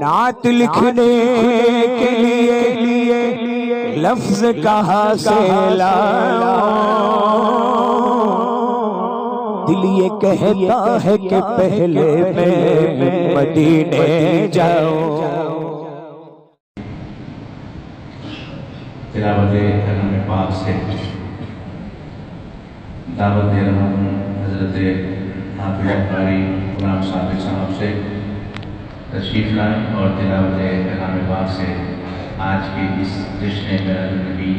نعت لکھنے کے لیے لفظ کہاں سے لاؤں؟ دل یہ کہتا ہے کہ پہلے میں مدینے جاؤں۔ تلاوت کلام پاک سے دعوت دے رہا ہوں حضرت حافظ قاری غلام صاحب صاحب سے۔ تشریف لائیں اور تلاوت کلام پاک سے آج کے اس جشن میرا نبی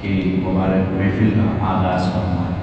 کی مبارک محفل کا آغاز فرمائیں۔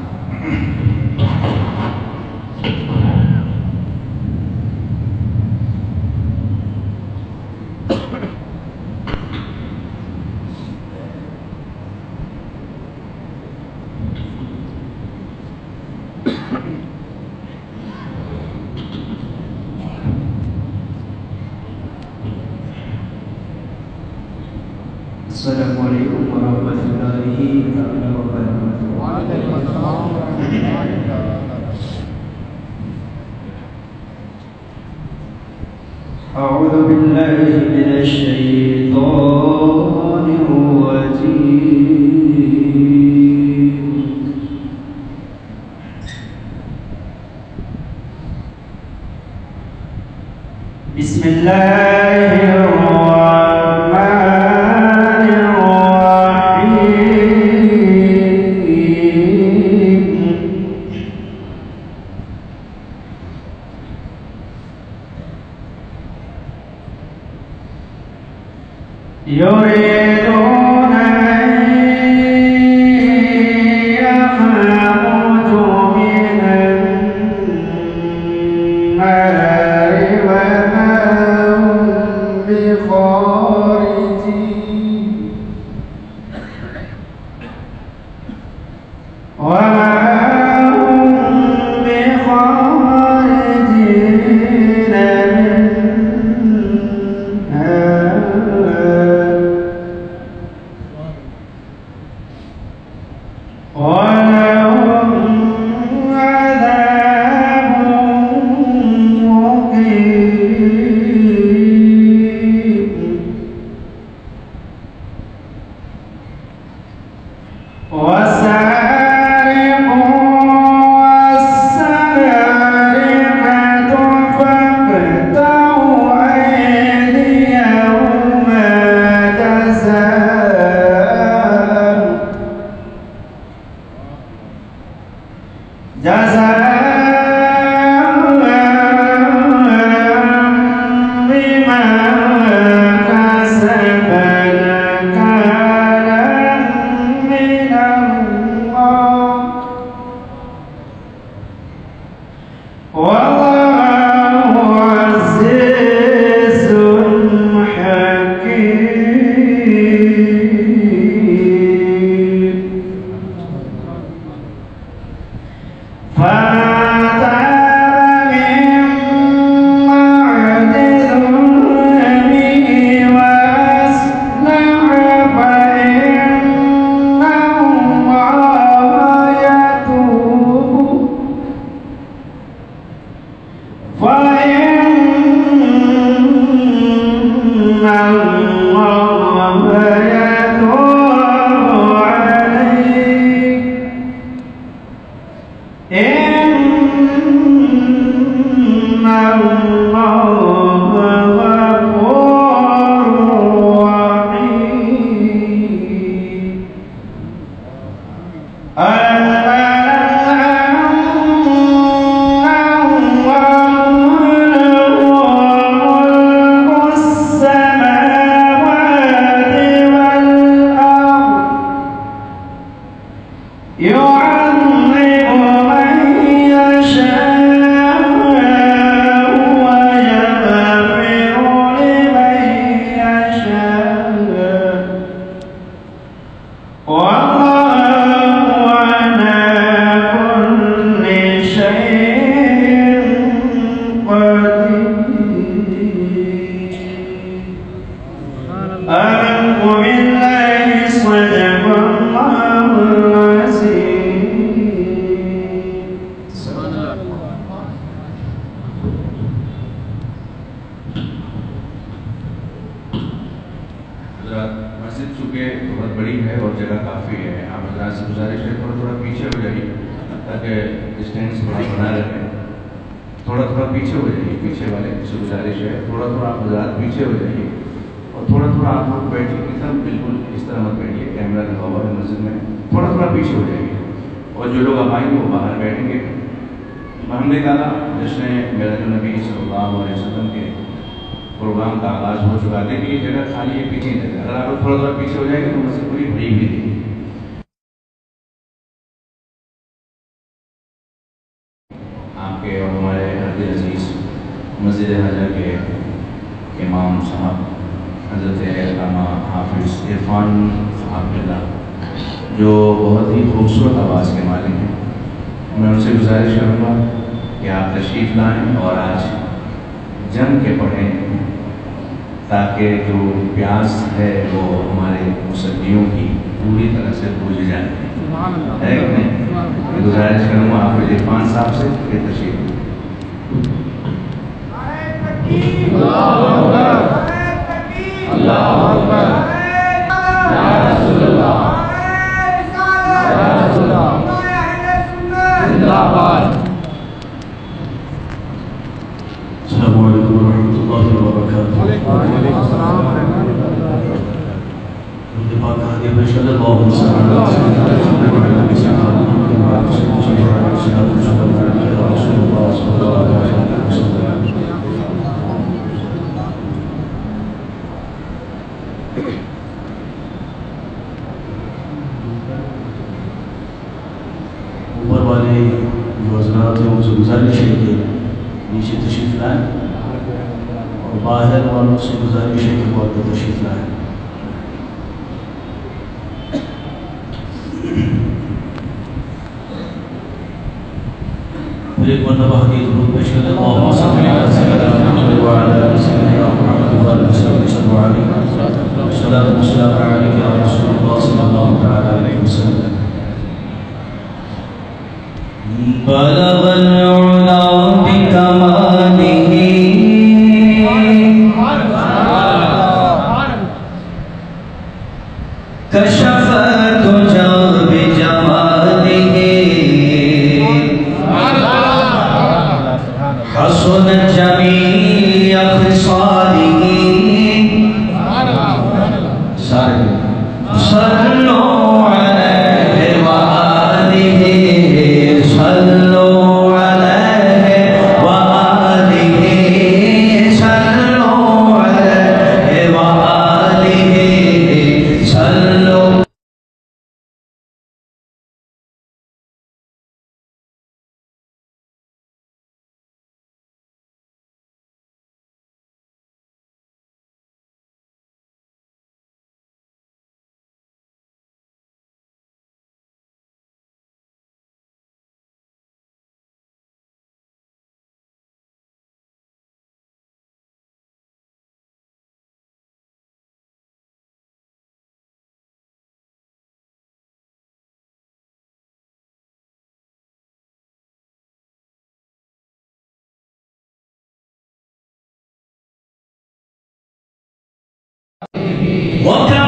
Welcome.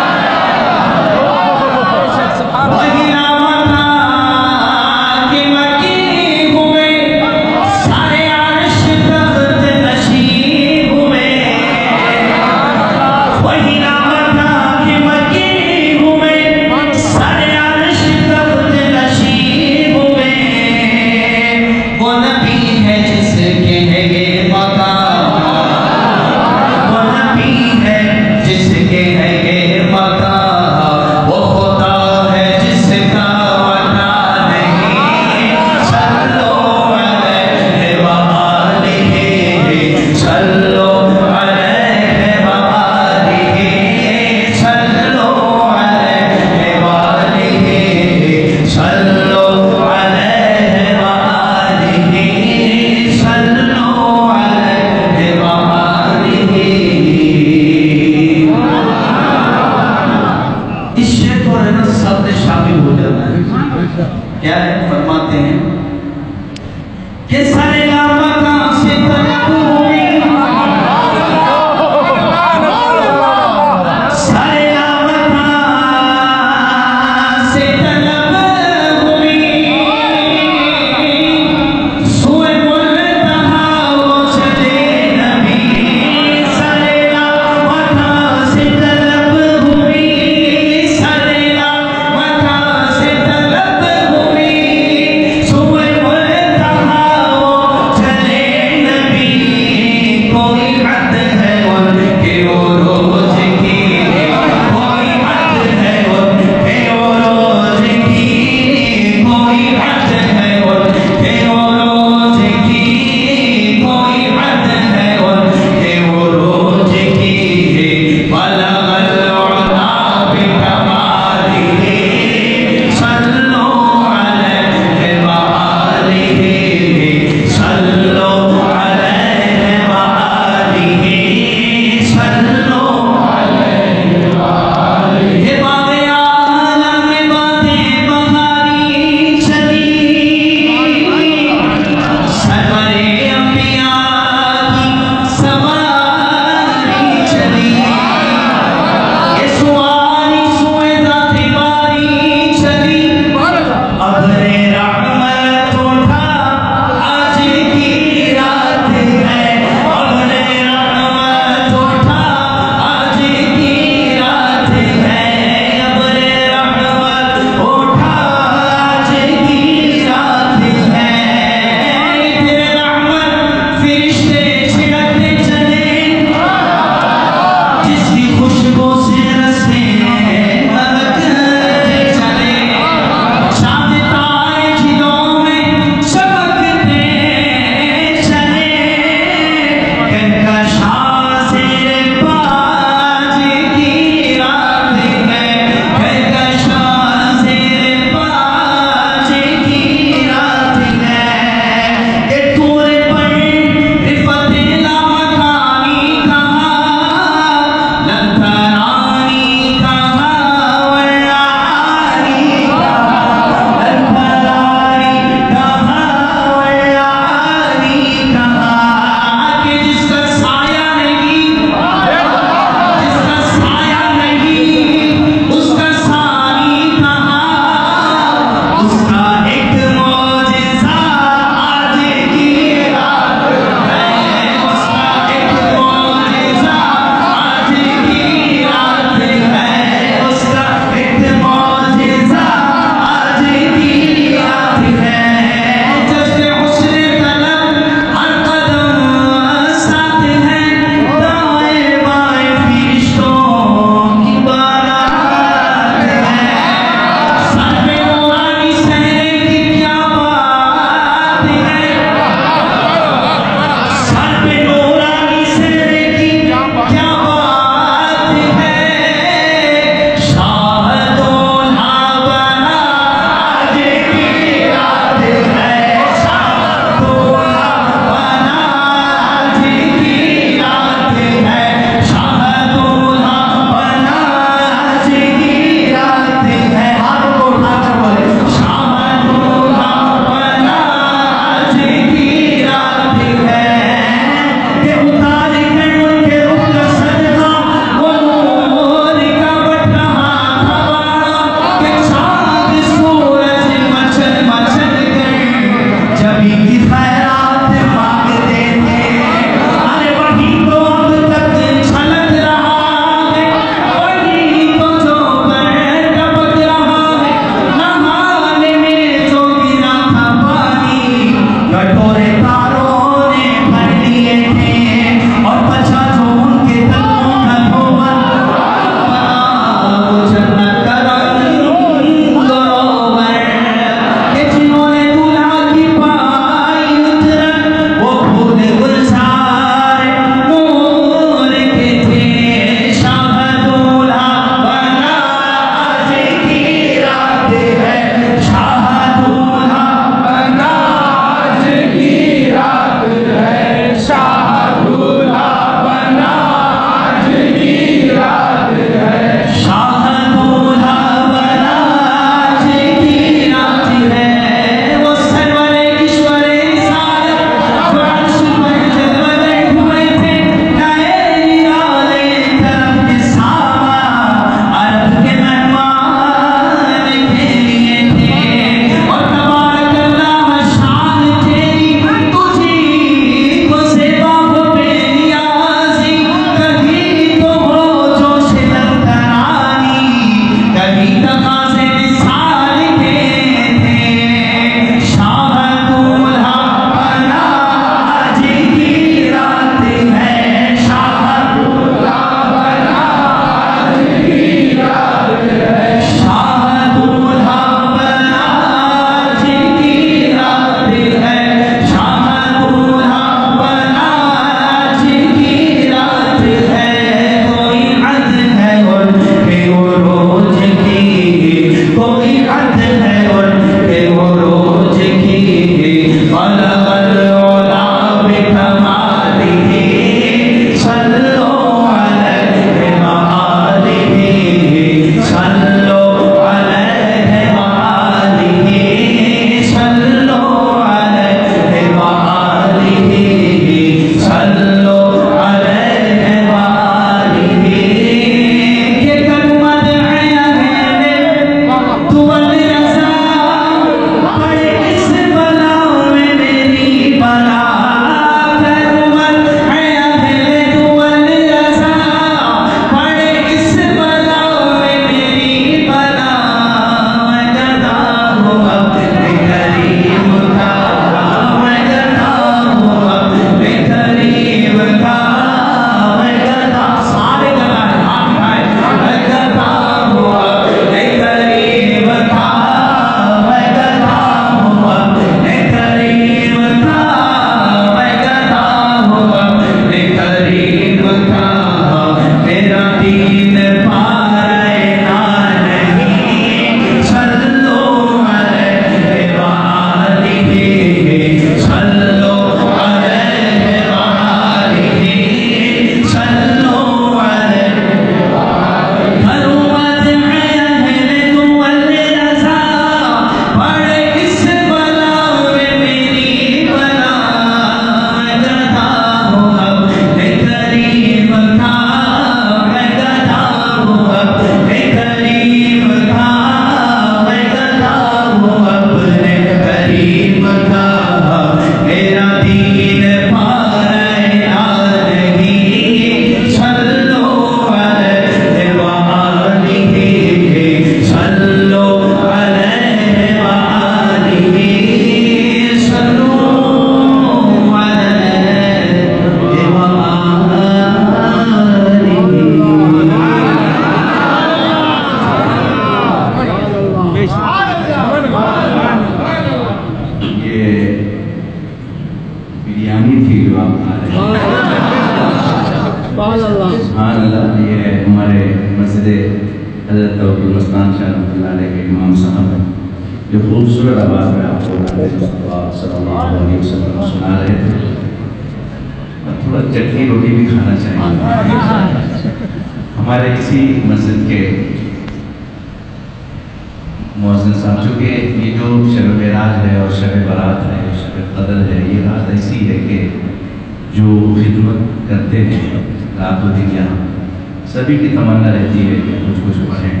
سبھی کی تمنا رہتی ہے کہ کچھ کچھ بنے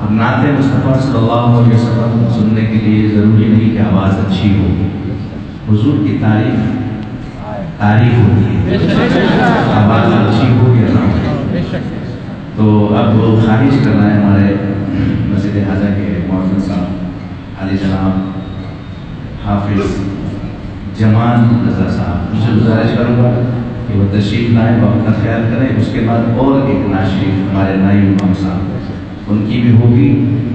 اب نعت مصطفیٰ صلی اللہ علیہ وسلم سننے کے لیے ضروری نہیں کہ آواز اچھی ہو۔ حضور کی تعریف تعریف ہوتی ہے۔ آواز اچھی ہو یا نہ ہو۔ تو اب وہ خواہش کرنا ہے ہمارے مسجد حاضہ کے موضوع صاحب، علی جناب حافظ جمان رضا صاحب۔ مجھے سے گزارش کروں گا کہ وہ تشریف لائیں وہ اپنا خیال اس کے بعد اور ایک ناشریف ہمارے نائی امام صاحب، ان کی بھی ہوگی۔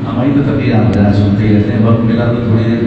ہماری تو کبھی آپ ذرا سنتے ہی رہتے ہیں، وقت ملا تو تھوڑی دیر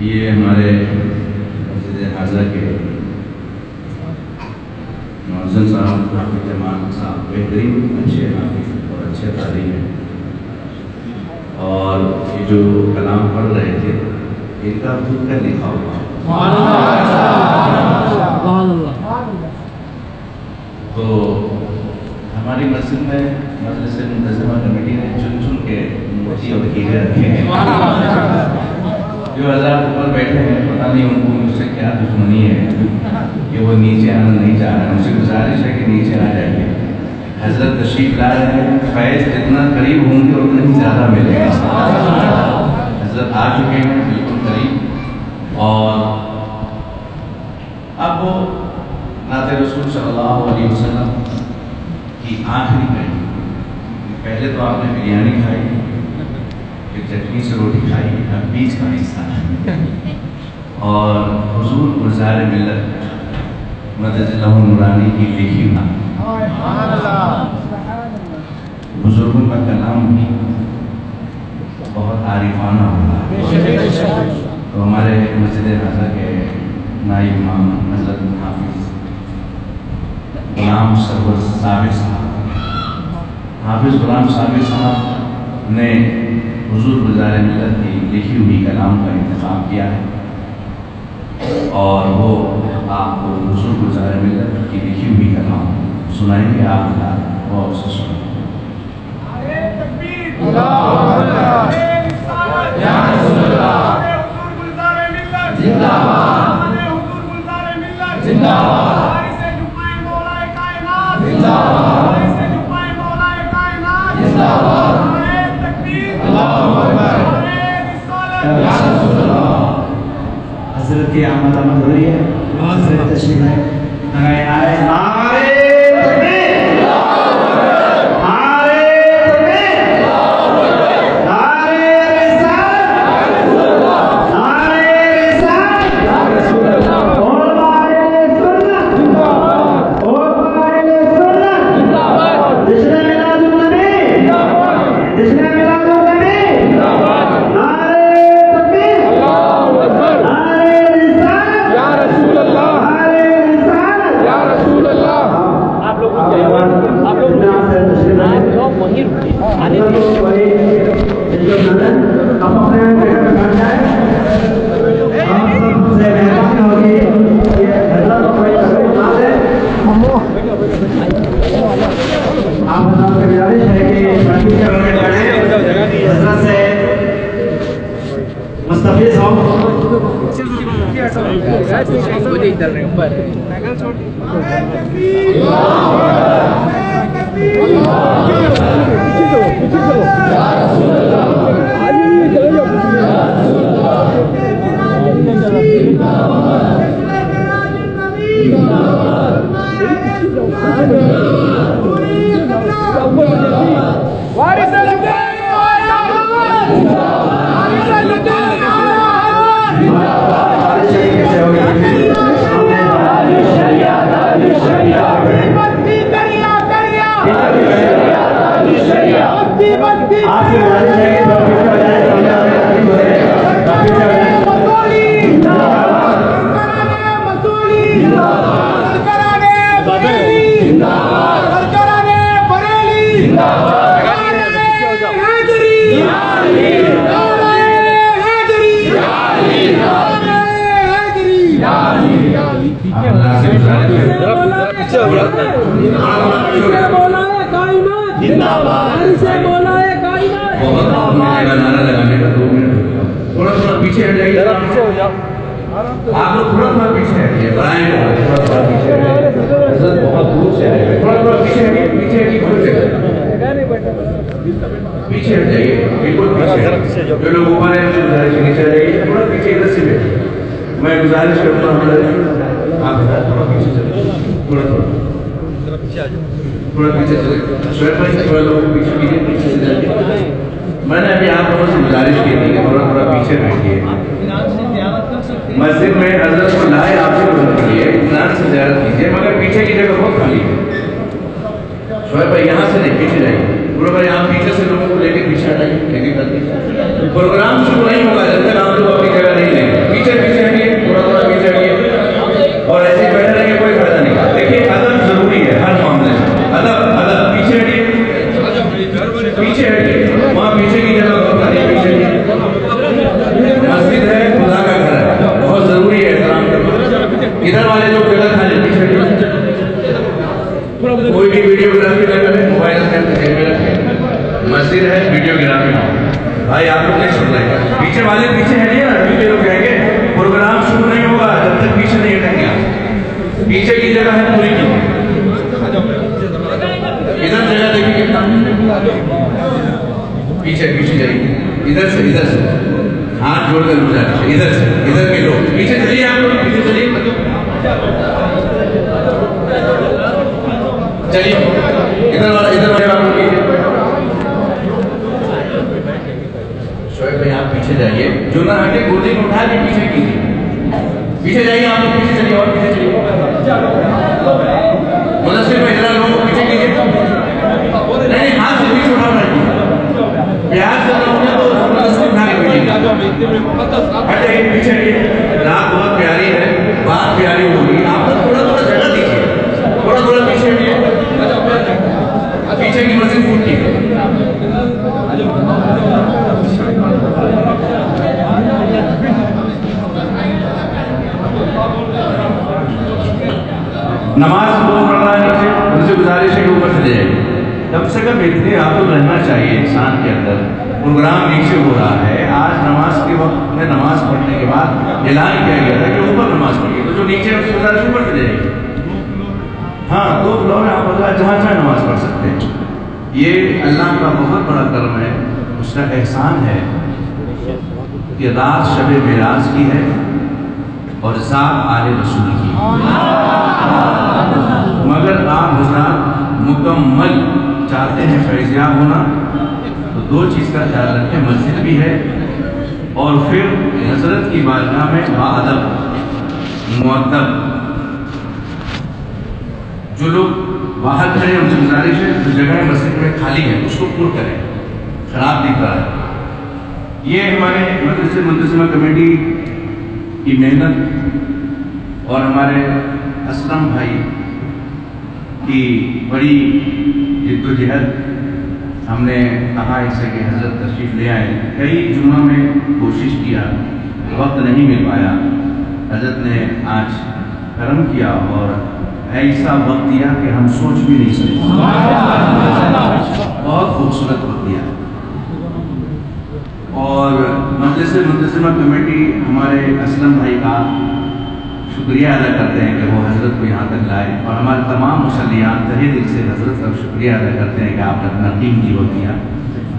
یہ ہمارے مسجد حاضرہ کے معزن صاحب حافظ جماعت صاحب، بہترین اچھے حافظ اور اچھے تعلیم ہیں۔ اور یہ جو کلام پڑھ رہے تھے، ان کا خود کا لکھا ہوا۔ تو ہماری مسجد میں مجلس منتظمہ کمیٹی نے چن چن کے موتی اور ہیرے رکھے ہیں۔ جو حضرات اوپر بیٹھے ہیں، پتہ نہیں ان کو مجھ سے کیا دشمنی ہے۔ کہ وہ نیچے آنا نہیں چاہ رہے ہیں ان سے گزارش ہے کہ نیچے آ جائیے۔ حضرت تشریف لا رہے ہیں، فیض جتنا قریب ہوں گے، اتنا ہی زیادہ ملے گا۔ حضرت آ چکے ہیں، بالکل قریب۔ اور اب وہ نعت رسول صلی اللہ علیہ وسلم کی آخری کڑی پہلے تو آپ نے بریانی کھائی۔ پھر چٹنی سے روٹی کھائی اب بیچ کا حصہ اور حضور گزار ملت، مدد اللہ نورانی کی لکھی ہونا بزرگوں کا کلام بھی بہت عارفانہ ہوتا تو ہمارے مسجد حضرت کے نائب امام حضرت حافظ، غلام سرور صابر صاحب۔ حافظ غلام صابر صاحب نے حضور گزار ملت کی لکھی ہوئی کلام کا انتخاب کیا ہے اور وہ آپ کو حضور گزار ملت کی لکھی ہوئی کلام سنائیں گے آپ اور سے سنیں حضرت کی آمد آمد ہو رہی ہے۔ تشریف نگائے آئے نعرے تکبیر نعرے تکبیر نعرے رسالت نعرے رسالت علماء سنت علماء سنت جشن میلاد النبی جشن میلاد النبی نعرے تکبیر نعرے رسالت یا رسول اللہ نعرے رسالت یا رسول اللہ آپ لوگ آپ لوگ آپ وہیں رکے آپ اپنے جگہ پہ بیٹھ جائیں آپ سب سے مہربانی ہوگی کہ حضرت کو کوئی تکلیف نہ دے آپ حضرت سے گزارش ہے کہ بڑی کے روکے جائیں حضرت سے مستفیض ہوں بارش شریف کیسے ہوگی شریعت شریعت بہت ملے گا نعرہ لگانے کا دو منٹ ہو گیا تھوڑا تھوڑا پیچھے ہٹ جائیے پیچھے ہو جاؤ۔ آپ لوگ تھوڑا تھوڑا پیچھے ہٹیے برائے تھوڑا تھوڑا پیچھے ہٹیے حضرت بہت دور سے آئے تھوڑا تھوڑا پیچھے ہٹیے پیچھے ہٹیے کھل جائے پیچھے ہٹ جائیے۔ بالکل پیچھے جو لوگ اوپر ہیں گزارش ہے نیچے جائیے۔ تھوڑا پیچھے ادھر سے بیٹھے میں گزارش کرتا ہوں۔ ہمارے آپ ادھر۔ تھوڑا پیچھے چلے۔ تھوڑا تھوڑا۔ تھوڑا پیچھے چلے۔ شعیب بھائی تھوڑا لوگ پیچھے کیجیے۔ پیچھے سے جائیے میں نے ابھی آپ لوگوں سے گزارش کی تھی کہ تھوڑا تھوڑا پیچھے بیٹھیے۔ مسجد میں حضرت کو لائے آپ سے مدد کے لیے سے زیارت کیجیے مگر پیچھے کی جگہ بہت خالی ہے۔ شعیب بھائی یہاں سے نہیں، پیچھے جائیے گرو بھائی آپ پیچھے سے لوگوں کو لے کے پیچھے ہٹائیے لے کے کر پروگرام شروع نہیں ہوگا، جب تک آپ لوگ اپنی جگہ نہیں لیں۔ گے پیچھے پیچھے ہٹیے، تھوڑا تھوڑا پیچھے ہٹیے۔ اور ایسے ہی بیٹھے رہیں گے کوئی فائدہ نہیں۔ دیکھیے ادب ضروری ہے ہر معاملے میں ادب ادب پیچھے ہٹیے پیچھے ہٹیے وہاں پیچھے کی جگہ بہت خالی ہے، پیچھے ہٹیے مسجد ہے خدا کا گھر ہے بہت ضروری ہے احترام کرنا ادھر والے لوگ جگہ خالی پیچھے کوئی بھی ویڈیو گرافی نہ کرے موبائل مسجد ہے ویڈیو گرافی بھائی، آپ لوگ نہیں سن رہے پیچھے والے پیچھے ہٹیے نا پیچھے لوگ کہیں گے پروگرام شروع نہیں ہوگا، جب تک پیچھے نہیں ہٹیں گے۔ آپ پیچھے کی جگہ ہے پوری کی۔ ادھر جگہ دیکھیے کتنا۔ پیچھے پیچھے جائیے۔ ادھر سے ادھر سے۔ ہاتھ جوڑ کر گزارش ادھر سے، ادھر کے لوگ۔ پیچھے چلیے آپ لوگ، پیچھے چلیے۔ چلیے ادھر والا ادھر والے شعیب بھائی آپ پیچھے جائیے جو نہ ہٹے گودی کو اٹھا کے پیچھے کیجیے پیچھے جائیے آپ لوگ پیچھے چلیے اور پیچھے چلیے مدثر میں ادھر لوگوں کو پیچھے کیجیے نہیں ہاتھ سے پیچھے سے لوگ تو اٹھا کے ہٹ جائیے پیچھے ہٹیے رات بہت پیاری ہے بات پیاری ہوگی آپ لوگ تھوڑا تھوڑا جگہ دیجیے تھوڑا تھوڑا پیچھے ہٹیے پیچھے کی مسجد پھوٹ کی نماز دو پڑھ رہا ہے ان سے گزارش ہے کہ اوپر چلے جائے کم سے کم اتنے آپ کو رہنا چاہیے انسان کے اندر پروگرام نیچے ہو رہا ہے آج نماز کے وقت میں نماز پڑھنے کے بعد اعلان کیا گیا تھا کہ اوپر نماز پڑھیے تو جو نیچے اس کی گزارش اوپر چلے جائے ہاں دو فلور میں آپ جہاں چاہے نماز پڑھ سکتے ہیں یہ اللہ کا بہت بڑا کرم ہے، اس کا احسان ہے کہ رات شب معراج کی ہے اور ذات آل رسول کی مگر آپ حضرات مکمل چاہتے ہیں فیضیاب ہونا، تو دو چیز کا خیال رکھیں، مسجد بھی ہے اور پھر حضرت کی بارگاہ میں باادب معدب جو لوگ باہر کھڑے ہیں ان سے گزارش ہے، جو جگہ مسجد میں خالی ہے، اس کو پر کریں۔ خراب دکھ رہا ہے یہ ہمارے مدرسے منتظمہ کمیٹی کی محنت اور ہمارے اسلم بھائی کی بڑی جد و جہد ہم نے کہا اس سے کہ حضرت تشریف لے آئے۔ کئی جمعہ میں کوشش کیا، وقت نہیں مل پایا۔ حضرت نے آج کرم کیا اور ایسا وقت دیا کہ ہم سوچ بھی نہیں سکتے۔ بہت خوبصورت وقت دیا۔ اور مجلس منتظمہ کمیٹی ہمارے اسلم بھائی کا شکریہ ادا کرتے ہیں کہ وہ حضرت کو یہاں تک لائے۔ اور ہمارے تمام مسلیات تہے دل سے حضرت کا شکریہ ادا کرتے ہیں کہ آپ نے اپنا قیمتی وقت دیا۔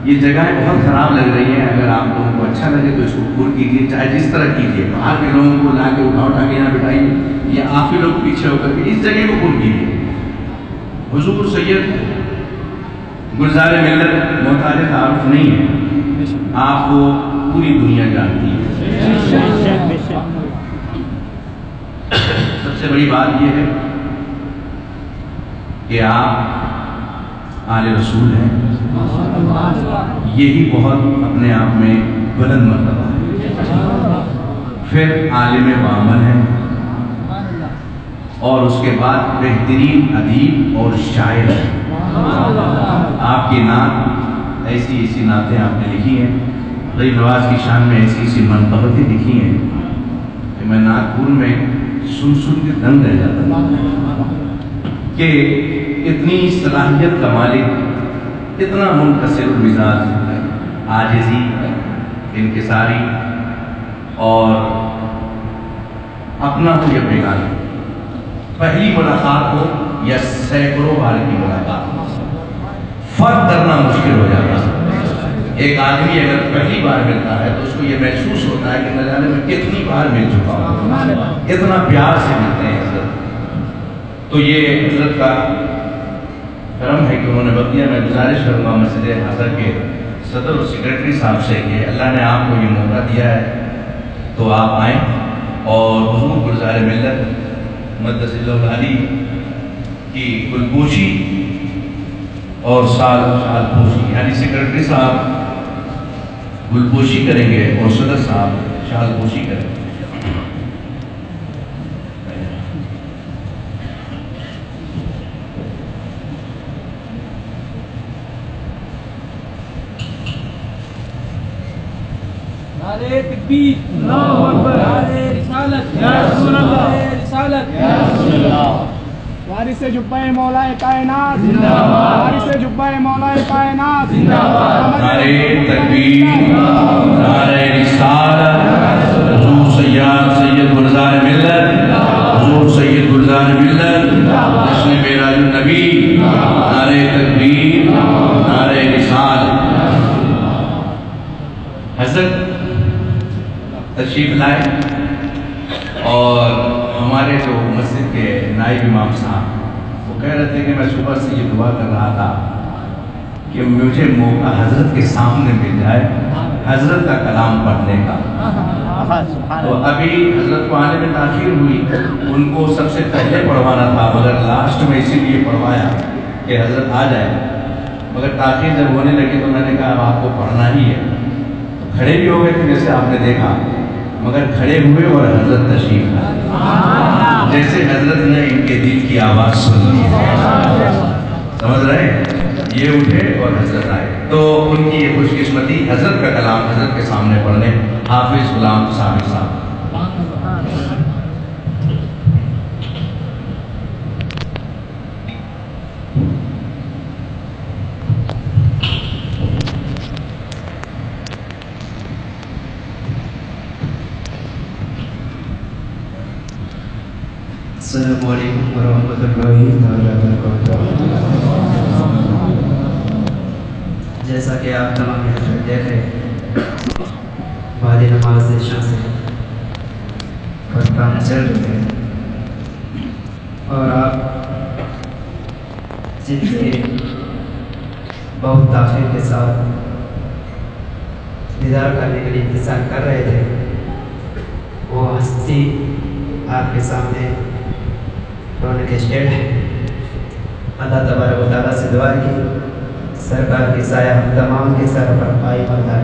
یہ جگہیں بہت خراب لگ رہی ہیں اگر آپ لوگوں کو اچھا لگے تو اس کو پور کیجیے چاہے جس طرح کیجیے باہر کے لوگوں کو لا کے اٹھا اٹھا کے یہاں بٹھائیے۔ یا آپ ہی لوگ پیچھے ہو کر کے اس جگہ کو پور کیجیے حضور سید گلزار ملت محتاج تعارف نہیں ہے۔ آپ کو پوری دنیا جانتی ہے۔ سب سے بڑی بات یہ ہے کہ آپ آل رسول ہیں۔ یہی بہت اپنے آپ میں بلند مرتبہ ہے۔ پھر عالم بامن ہے اور اس کے بعد بہترین ادیب اور شاعر۔ ہے آپ کی نعت، ایسی ایسی نعتیں آپ نے لکھی ہیں۔ غریب نواز کی شان میں ایسی ایسی منقبتیں لکھی ہیں کہ میں ناگپور میں سن سن کے دنگ رہ جاتا کہ اتنی صلاحیت کا مالک، اتنا منکسر المزاج آجزی انکساری اور اپنا ہو یا بیگانہ۔ پہلی ملاقات ہو یا سینکڑوں بار کی ملاقات ہو۔ فرق کرنا مشکل ہو جاتا ہے۔ ایک آدمی اگر پہلی بار ملتا ہے تو اس کو یہ محسوس ہوتا ہے کہ نہ جانے میں کتنی بار مل چکا ہوں۔ کتنا پیار سے ملتے ہیں حضرت۔ تو یہ حضرت کا کرم ہے کہ انہوں نے بقیہ میں گزارش کروں گا مسجد حضرت کے صدر اور سیکرٹری صاحب سے کہ اللہ نے آپ کو یہ موقع دیا ہے تو آپ آئیں اور حضور گلزار ملت۔ مدس اللہ علی کی گلگوشی اور سال سال پوشی یعنی سیکرٹری صاحب گلپوشی کریں گے اور صدر صاحب شال پوشی کریں گے۔ تکبیر اللہ اکبر رسالت یا رسول اللہ رسالت۔ یا رسول اللہ۔ وارث جبہ مولا کائنات زندہ باد۔ وارث جبہ مولا کائنات۔ زندہ باد۔ نعرے تکبیر نعرے رسالت۔ حضور سیاد سید گلزار ملت۔ حضور سید گلزار ملت۔ جشن میراج النبی۔ نعرے تکبیر نعرے رسالت۔ حضرت تشریف لائے اور ہمارے جو مسجد کے نائب امام صاحب، وہ کہہ رہے تھے کہ میں صبح سے یہ دعا کر رہا تھا کہ مجھے موقع حضرت کے سامنے مل جائے حضرت کا کلام پڑھنے کا۔ تو ابھی حضرت کو آنے میں تاخیر ہوئی۔ ان کو سب سے پہلے پڑھوانا تھا، مگر لاسٹ میں اسی لیے پڑھوایا کہ حضرت آ جائے۔ مگر تاخیر جب ہونے لگی تو میں نے کہا آپ کو پڑھنا ہی ہے۔ کھڑے بھی ہو گئے تھے جیسے آپ نے دیکھا۔ مگر کھڑے ہوئے اور حضرت تشریف لائے۔ جیسے حضرت نے ان کے دل کی آواز سن لی۔ سمجھ رہے ہیں؟ یہ اٹھے اور حضرت آئے۔ تو ان کی یہ خوش قسمتی حضرت کا کلام حضرت کے سامنے پڑھنے، حافظ غلام صاحب صاحب۔ السلام علیکم ورحمۃ اللہ تعالیٰ وبرکاتہ۔ جیسا کہ آپ تمام یہاں دیکھ رہے بعد نماز شاہ سے اور کام چل رہے ہیں۔ اور آپ جن سے بہت تاخیر کے ساتھ دیدار کرنے کے لیے انتظار کر رہے تھے، وہ ہستی آپ کے سامنے رونے کے اسٹیٹ اللہ تبارک و تعالیٰ سے دعا کی۔ سرکار کی سایہ ہم تمام کے سر پر پائی مردہ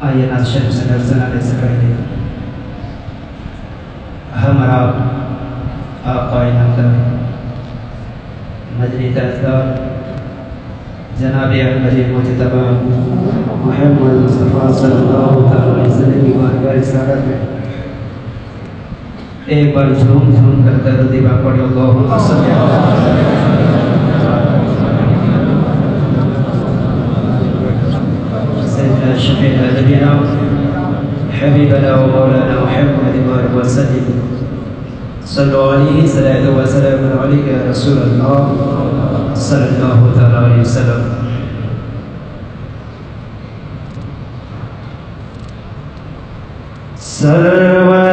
آئیے ناز شریف سے نرزن علیہ سے پہلے ہمارا آقا انعامدار مجلی ترزدار جناب احمد مجتبہ محمد مصطفیٰ صلی اللہ علیہ وسلم کی بارگاہ رسالت میں ایک بار جھوم جھوم کر درد دیبا پڑھو اللہ صلی اللہ سيدنا شفيعنا نبينا حبيبنا ومولانا محمد وآله وسلم صلوا عليه صلاة وسلام عليك يا رسول الله صلى الله تعالى عليه وسلم. سرور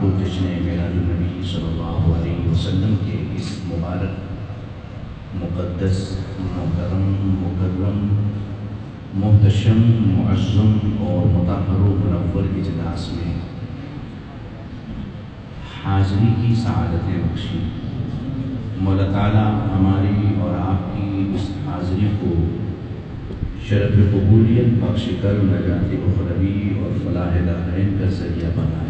کو جشن میرا النبی صلی اللہ علیہ وسلم کے اس مبارک، مقدس، محترم، مکرم، محتشم، معظم اور متحر و منور اجلاس میں حاضری کی سعادتیں بخشی۔ مولا تعالیٰ ہماری اور آپ کی اس حاضری کو شرف قبولیت بخش کر نجات اخروی اور فلاح دارین کا ذریعہ بنائے۔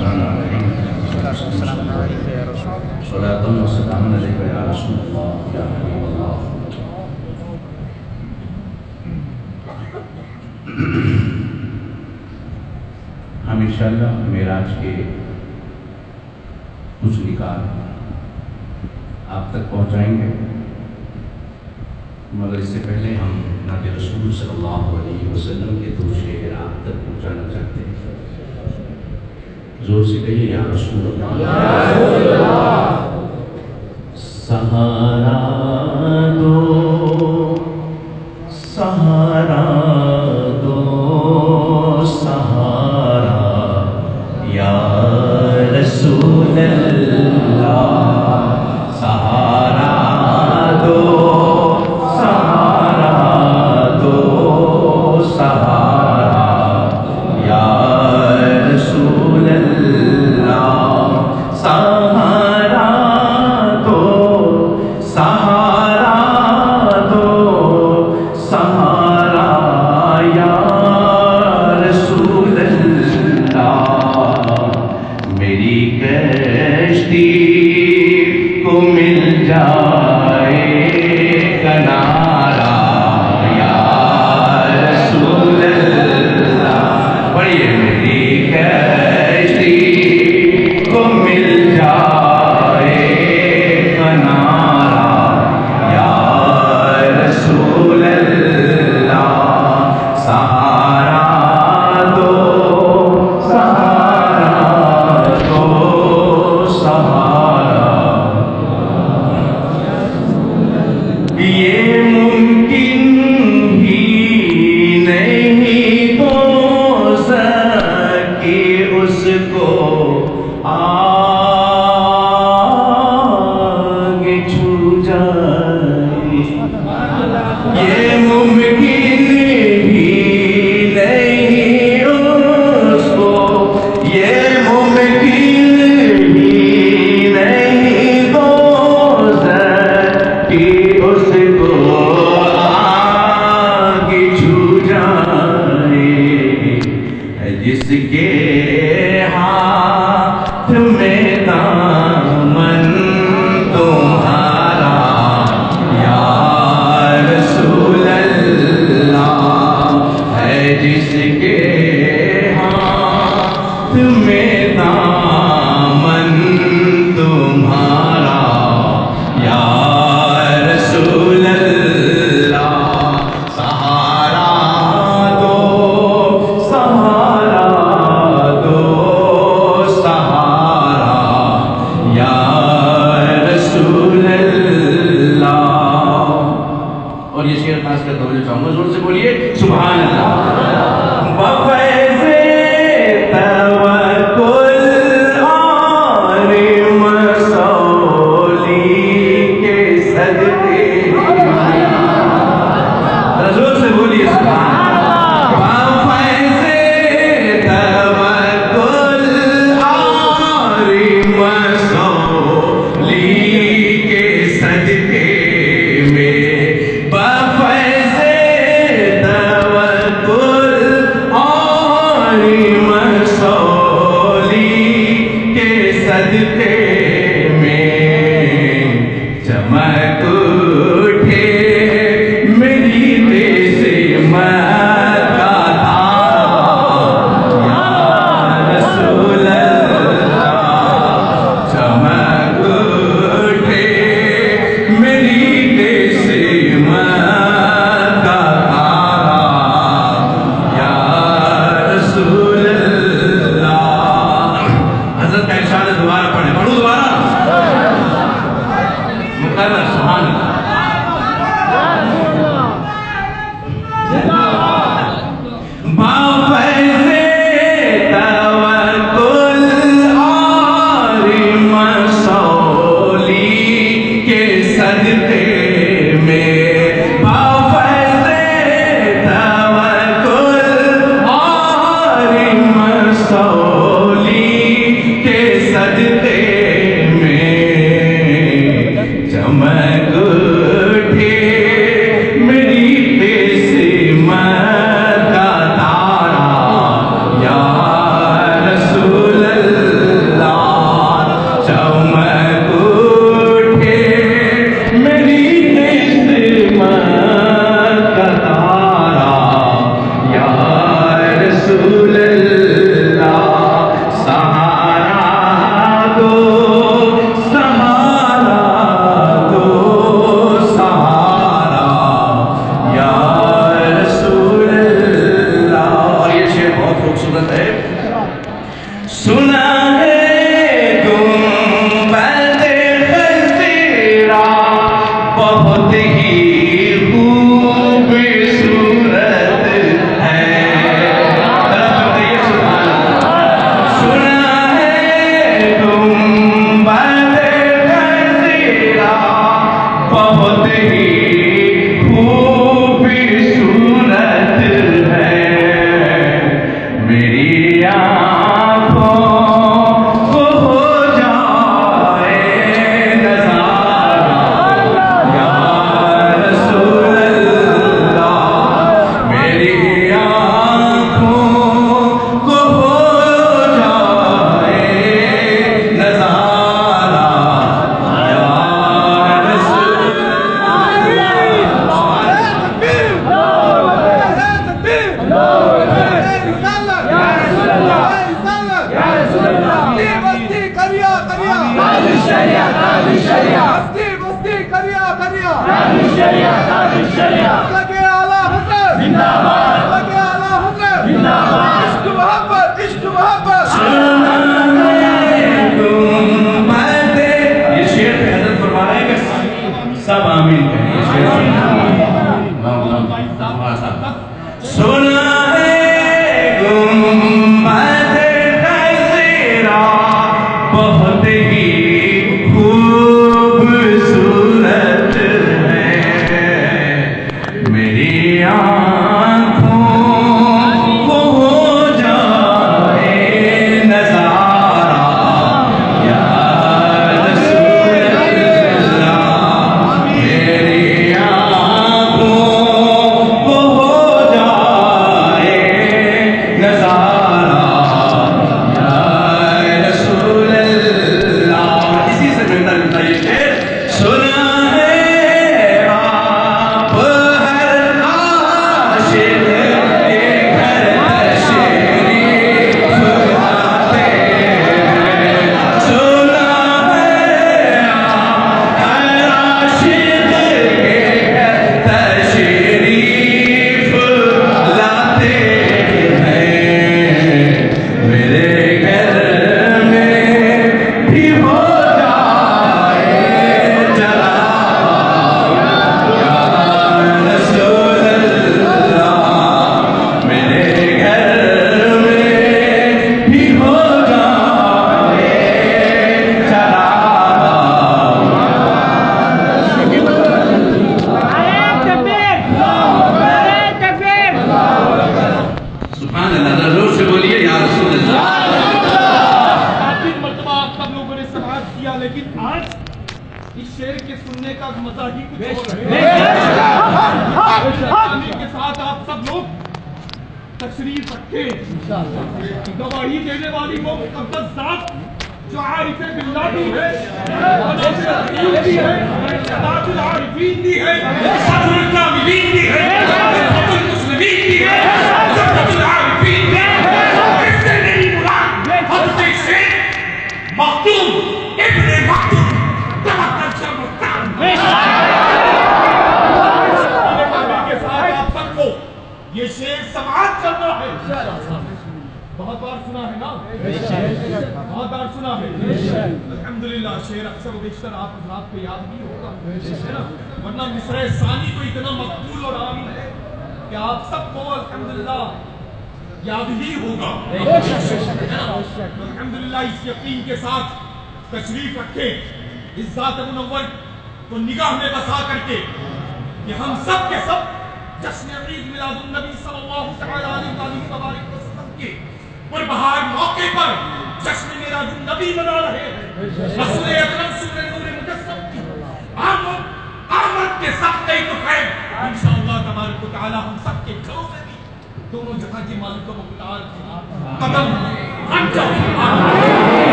مولانا صلاة و سلام علیکہ یا رسول اللہ یا حبیب اللہ ہم انشاءاللہ معراج کے کچھ نکال آپ تک پہنچائیں گے مگر اس سے پہلے ہم نبی رسول صلی اللہ علیہ وسلم کے دو شعر آپ تک پہنچانا چاہتے ہیں۔ زور سے کہیے یا رسول اللہ۔ سہارا دو سہارا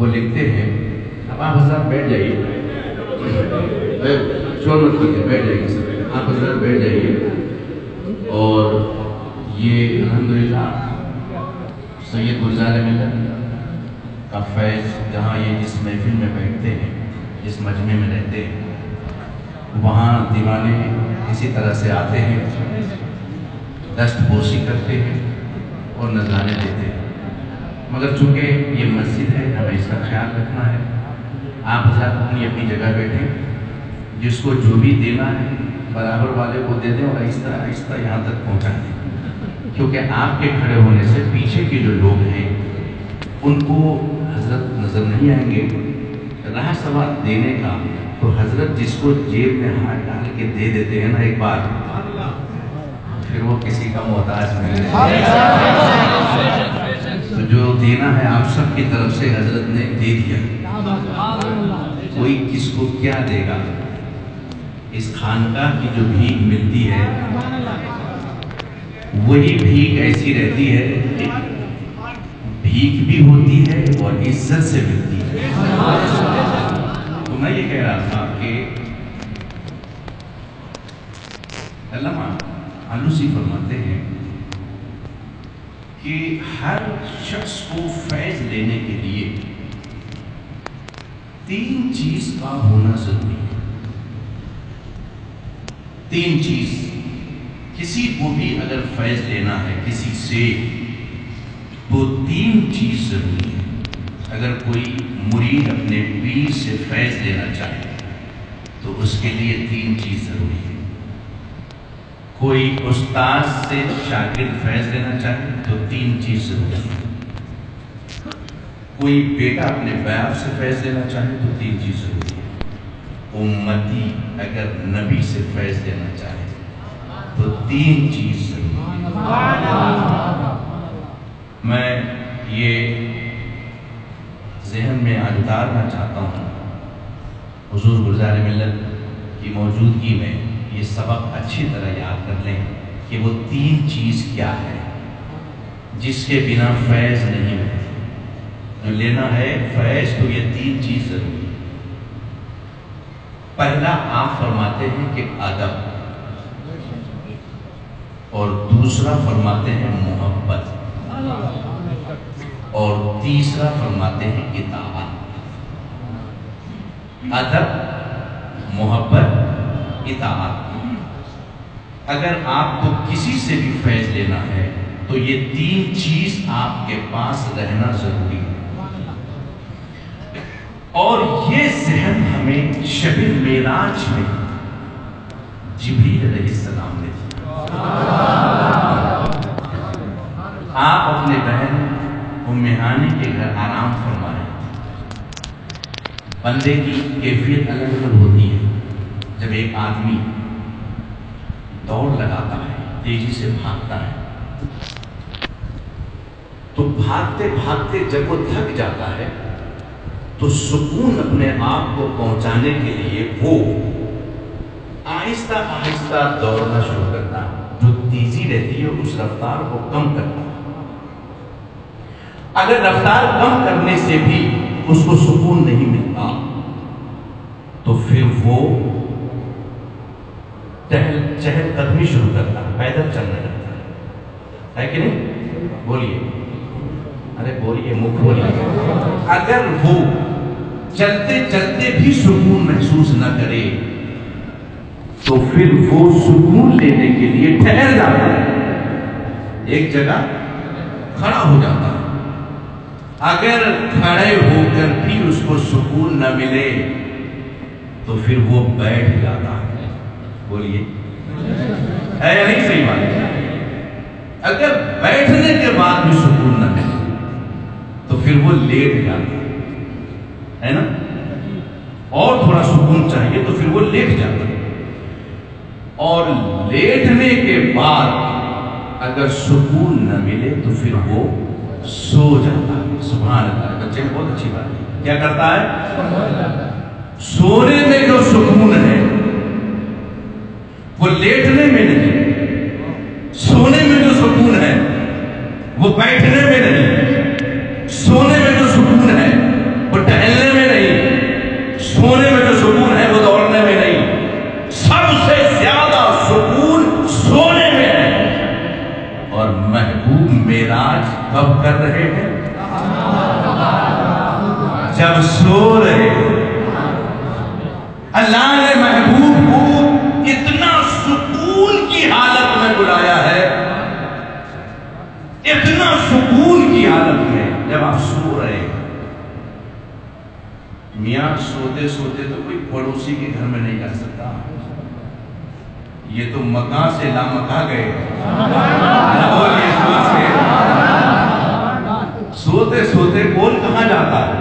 وہ لکھتے ہیں، اب آپ حضرات بیٹھ جائیے۔ شور مت کیجیے، بیٹھ جائیے۔ سب آپ حضرات بیٹھ جائیے۔ اور یہ الحمدللہ سید گلزار ملت کا فیض جہاں یہ جس محفل میں بیٹھتے ہیں، جس مجمع میں رہتے ہیں، وہاں دیوانے اسی طرح سے آتے ہیں، دست بوسی کرتے ہیں اور نذرانے دیتے ہیں۔ مگر چونکہ یہ مسجد ہے، ہمیں اس کا خیال رکھنا ہے۔ آپ حضرات اپنی اپنی جگہ بیٹھیں، جس کو جو بھی دینا ہے، برابر والے کو دے دیں اور آہستہ آہستہ یہاں تک پہنچا دیں۔ کیونکہ آپ کے کھڑے ہونے سے پیچھے کے جو لوگ ہیں، ان کو حضرت نظر نہیں آئیں گے۔ راہ سوال دینے کا، تو حضرت جس کو جیب میں ہاتھ ڈال کے دے دیتے ہیں نا ایک بار، پھر وہ کسی کا محتاج نہیں دینا ہے آپ سب کی طرف سے، حضرت نے دے دیا۔ کوئی کس کو کیا دے گا؟ اس خانقاہ کی جو بھیک ملتی ہے، وہی بھیک ایسی رہتی ہے کہ بھیک بھی ہوتی ہے اور عزت سے ملتی ہے۔ تو میں یہ کہہ رہا تھا کہ علامہ آلوسی فرماتے ہیں کہ ہر شخص کو فیض لینے کے لیے تین چیز کا ہونا ضروری ہے۔ تین چیز۔ کسی کو بھی اگر فیض لینا ہے، کسی سے، تو تین چیز ضروری ہے اگر کوئی مرید اپنے پیر سے فیض لینا چاہے، تو اس کے لیے تین چیز ضروری ہے کوئی استاد سے شاگرد فیض لینا چاہے تو تین چیز ضروری کوئی بیٹا اپنے باپ سے فیض لینا چاہے تو تین چیز ضروری ہے امتی اگر نبی سے فیض لینا چاہے تو تین چیز ضروری میں یہ ذہن میں آج اتارنا چاہتا ہوں۔ حضور گلزار ملت کی موجودگی میں یہ سبق اچھی طرح یاد کر لیں کہ وہ تین چیز کیا ہے جس کے بنا فیض نہیں ہوتی۔ جو لینا ہے فیض، تو یہ تین چیز ضروری ہے پہلا، آپ فرماتے ہیں کہ ادب۔ اور دوسرا فرماتے ہیں محبت۔ اور تیسرا فرماتے ہیں اطاعت۔ ادب، محبت، اطاعت۔ اگر آپ کو کسی سے بھی فیض لینا ہے، تو یہ تین چیز آپ کے پاس رہنا ضروری ہے۔ اور یہ ذہن ہمیں شب میراج میں جبریل علیہ السلام نے آپ اپنے بہن امہانی کے گھر آرام فرما رہے تھے۔ بندے کی کیفیت الگ الگ ہوتی ہے۔ جب ایک آدمی دوڑ لگاتا ہے، تیزی سے بھاگتا ہے۔ تو بھاگتے بھاگتے جب وہ تھک جاتا ہے، تو سکون اپنے آپ کو پہنچانے کے لیے وہ آہستہ آہستہ دوڑنا شروع کرتا ہے۔ جو تیزی رہتی ہے، اس رفتار کو کم کرتا ہے۔ اگر رفتار کم کرنے سے بھی اس کو سکون نہیں ملتا، تو پھر وہ چہل چہل قدمی شروع کرتا پیدل چلنے لگتا ہے۔ کہ نہیں؟ بولیے۔ ارے بولیے، منہ کھولیے اگر وہ چلتے چلتے بھی سکون محسوس نہ کرے، تو پھر وہ سکون لینے کے لیے ٹھہر جاتا ہے۔ ایک جگہ کھڑا ہو جاتا ہے۔ اگر کھڑے ہو کر بھی اس کو سکون نہ ملے، تو پھر وہ بیٹھ جاتا ہے۔ بولیے۔ ہے یا نہیں صحیح بات؟ اگر بیٹھنے کے بعد بھی سکون نہ ملے، تو پھر وہ لیٹ جاتا ہے۔ ہے نا؟ اور تھوڑا سکون چاہیے تو پھر وہ لیٹ جاتا ہے۔ اور لیٹنے کے بعد اگر سکون نہ ملے، تو پھر وہ سو جاتا ہے۔ سبحان اللہ، بچے، بہت اچھی بات ہے۔ کیا کرتا ہے؟ سونے میں جو سکون ہے وہ لیٹنے میں نہیں، سونے میں جو سکون ہے، وہ بیٹھنے میں نہیں، سونے میں جو سکون ہے، وہ ٹہلنے میں نہیں، سونے میں جو سکون ہے، وہ دوڑنے میں نہیں۔ سب سے زیادہ سکون سونے میں ہے۔ اور محبوب میراج کب کر رہے ہیں؟ جب سو حالت میں جب آپ سو رہے ہیں۔ میاں سوتے سوتے تو کوئی پڑوسی کے گھر میں نہیں جا سکتا۔ یہ تو مکان سے لامکا گئے۔ سوتے سوتے کون کہاں جاتا ہے؟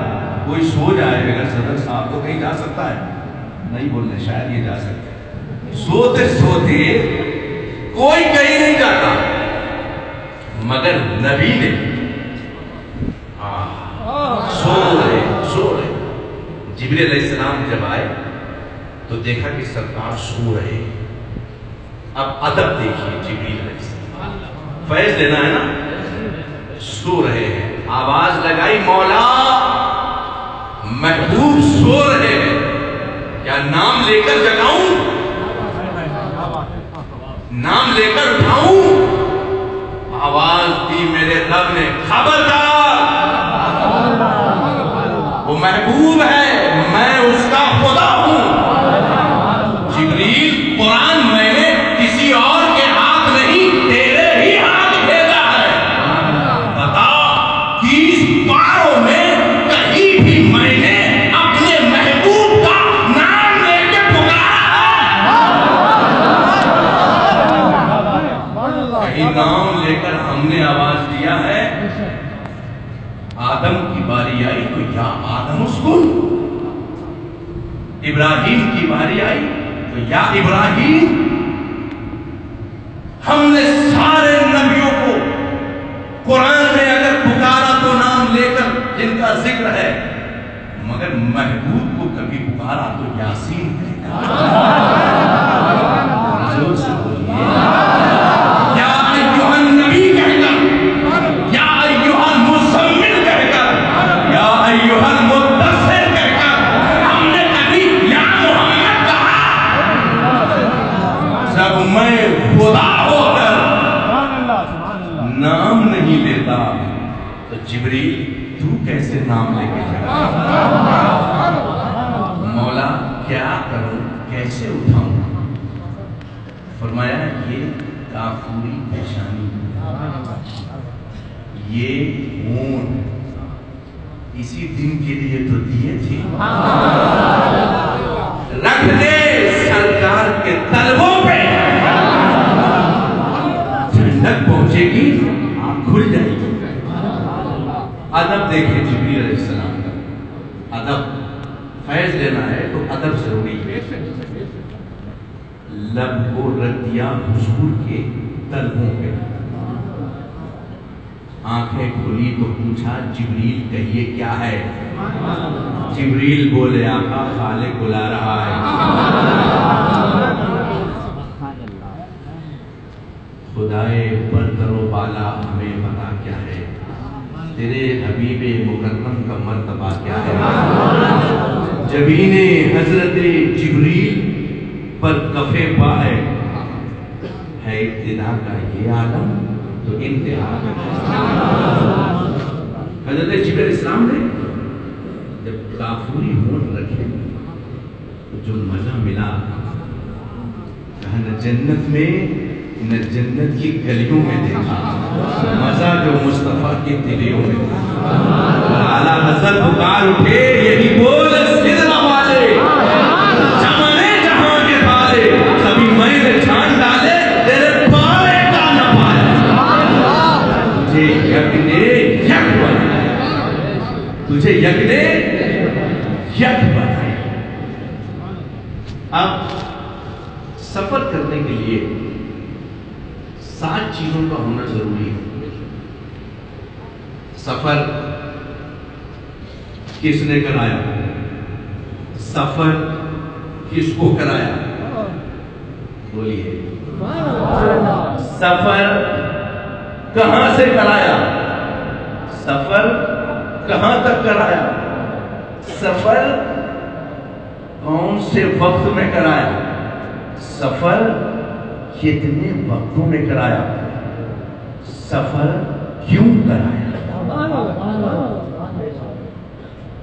کوئی سو جائے اگر صدر صاحب تو کہیں جا سکتا ہے۔ نہیں بولنے، شاید یہ جا سکتے سوتے سوتے کوئی کہیں نہیں جاتا۔ مگر نبی نے سو رہے سو رہے جبریل علیہ السلام جب آئے تو دیکھا کہ سرکار سو رہے اب ادب دیکھیے جبریل علیہ السلام۔ فیض لینا ہے نا؟ سو رہے ہیں۔ آواز لگائی، مولا محبوب سو رہے ہیں۔ کیا نام لے کر جگاؤں؟ نام لے کر اٹھاؤں؟ آواز دی میرے رب نے۔ خبردار! وہ محبوب تو یا ابراہیم، ہم نے سارے نبیوں کو قرآن میں اگر پکارا تو نام لے کر جن کا ذکر ہے، مگر محبوب کو کبھی پکارا تو یاسین زور نام لے کے جائے مولا، کیا کروں؟ کیسے اٹھاؤں؟ فرمایا، یہ کافوری پیشانی یہ اون اسی دن کے لیے تو دیے تھے رکھ دے سرکار کے طلبوں پہ ٹھنڈک پہنچے گی آنکھ کھل جائے گی ادب دیکھیں جبریل علیہ السلام کا ادب فیض لینا ہے تو ادب ضروری ہے لب کو رکھ دیا حضور کے طلبوں پہ۔ آنکھیں کھلی تو پوچھا، جبریل کہیے کیا ہے؟ جبریل بولے، آقا خالق بلا رہا ہے۔ خدائے پر کرو بالا ہمیں پتا کیا ہے۔ تیرے حبیب مکرم کا مرتبہ کیا ہے؟ جبین حضرت جبریل پر کفے پا ہے ہے ابتدا کا یہ عالم تو انتہا۔ حضرت جبر اسلام نے جب کافوری ہون رکھے، جو مزہ ملا، کہا، نہ جنت میں، نہ جنت کی گلیوں میں دیکھا، مزہ جو مصطفیٰ کی دلیوں میں۔ دیکھا اعلیٰ حضرت پکار اٹھے، یہی بول تجھے یک نے یک بنایا اب سفر کرنے کے لیے سات چیزوں کا ہونا ضروری ہے۔ سفر کس نے کرایا؟ سفر کس کو کرایا؟ بولیے۔ سفر کہاں سے کرایا؟ سفر کہاں تک کرایا؟ سفر کون سے وقت میں کرایا؟ سفر کتنے وقتوں میں کرایا؟ سفر کیوں کرایا؟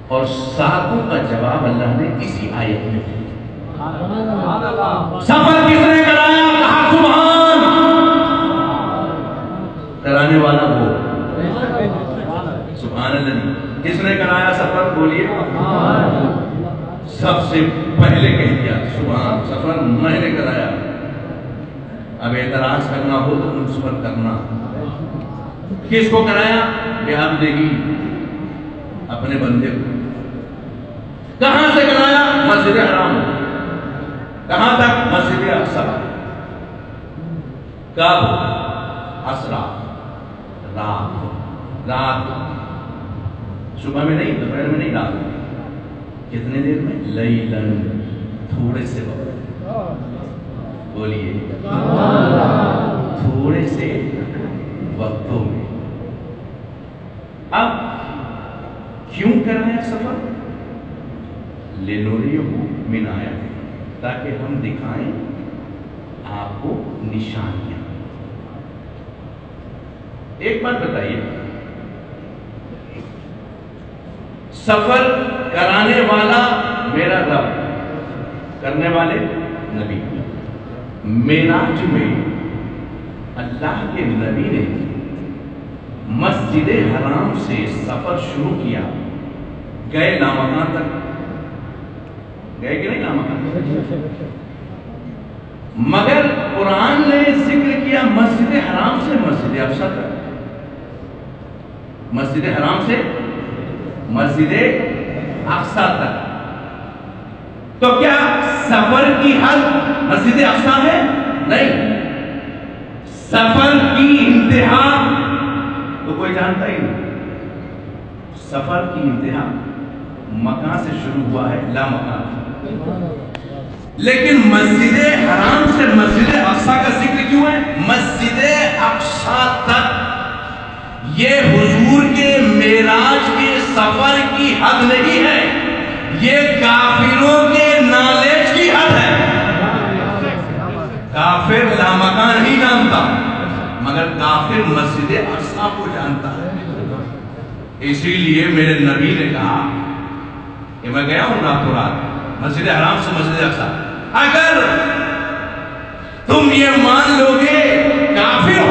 اور ساتوں کا جواب اللہ نے اسی آیت میں دیا۔ سفر کس نے کرایا؟ کہا، سبحان! کرانے والا وہ۔ سبحان اللہ. کس نے کرایا سفر؟ بولیے. سب سے پہلے کہہ دیا، سبحان، سفر میں نے کرایا. اب اعتراض کرنا ہو تو مجھ پر کرنا. کس کو کرایا؟ بیان دے گی اپنے بندے کو. کہاں سے کرایا؟ مسجد حرام. کہاں تک؟ مسجد اقصا کب؟ اسرا رات. رات. صبح میں نہیں، دوپہر میں نہیں، رات میں کتنے دیر میں؟ لیلن، تھوڑے سے وقت۔ بولیے۔ تھوڑے سے وقتوں میں۔ اب کیوں کر رہے ہیں سفر؟ لینوریو من آیا تاکہ ہم دکھائیں آپ کو نشانیاں۔ ایک بات بتائیے۔ سفر کرانے والا میرا رب، کرنے والے نبی۔ میراج میں اللہ کے نبی نے مسجد حرام سے سفر شروع کیا۔ گئے لامکان تک۔ گئے کہ نہیں لامکان مگر قرآن نے ذکر کیا مسجد حرام سے مسجد افسر تک۔ مسجد حرام سے مسجد اقصا تک۔ تو کیا سفر کی حد مسجد اقصا ہے؟ نہیں۔ سفر کی انتہا، تو کوئی جانتا ہی نہیں۔ سفر کی انتہا مکان سے شروع ہوا ہے، لا مکان لیکن مسجد حرام سے مسجد اقصا کا ذکر کیوں ہے؟ مسجد اقصا تک۔ یہ حضور کے معراج کے سفر کی حد نہیں ہے، یہ کافروں کے نالج کی حد ہے۔ کافر لامکان نہیں جانتا، مگر کافر مسجد اقصا کو جانتا ہے۔ اسی لیے میرے نبی نے کہا کہ میں گیا ہوں رات رات، مسجد حرام سے مسجد اقصا اگر تم یہ مان لو گے کافر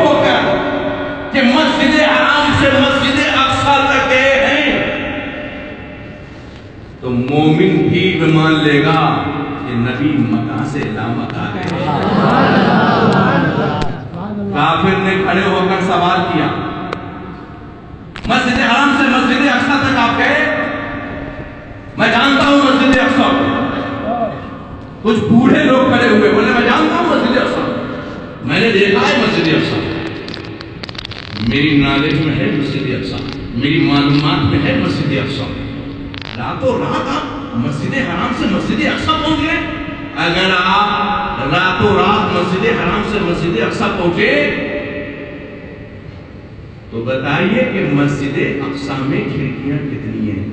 تو مومن بھی مان لے گا کہ نبی مکہ سے لا مکہ گئے۔ کافر نے کھڑے ہو کر سوال کیا۔ مسجد حرام سے مسجد اقصا تک آپ گئے؟ میں جانتا ہوں مسجد اقصا کچھ بوڑھے لوگ کھڑے ہوئے بولے، میں جانتا ہوں مسجد اقصا میں نے دیکھا ہے مسجد اقصا میری نالج میں ہے مسجد اقصا میری معلومات میں ہے مسجد اقصا راتوں رات آپ مسجد حرام سے مسجد اقصا پہنچ گئے۔ اگر آپ راتوں رات مسجد حرام سے مسجد اقصا پہنچے، تو بتائیے کہ مسجد اقصا میں کھڑکیاں کتنی ہیں؟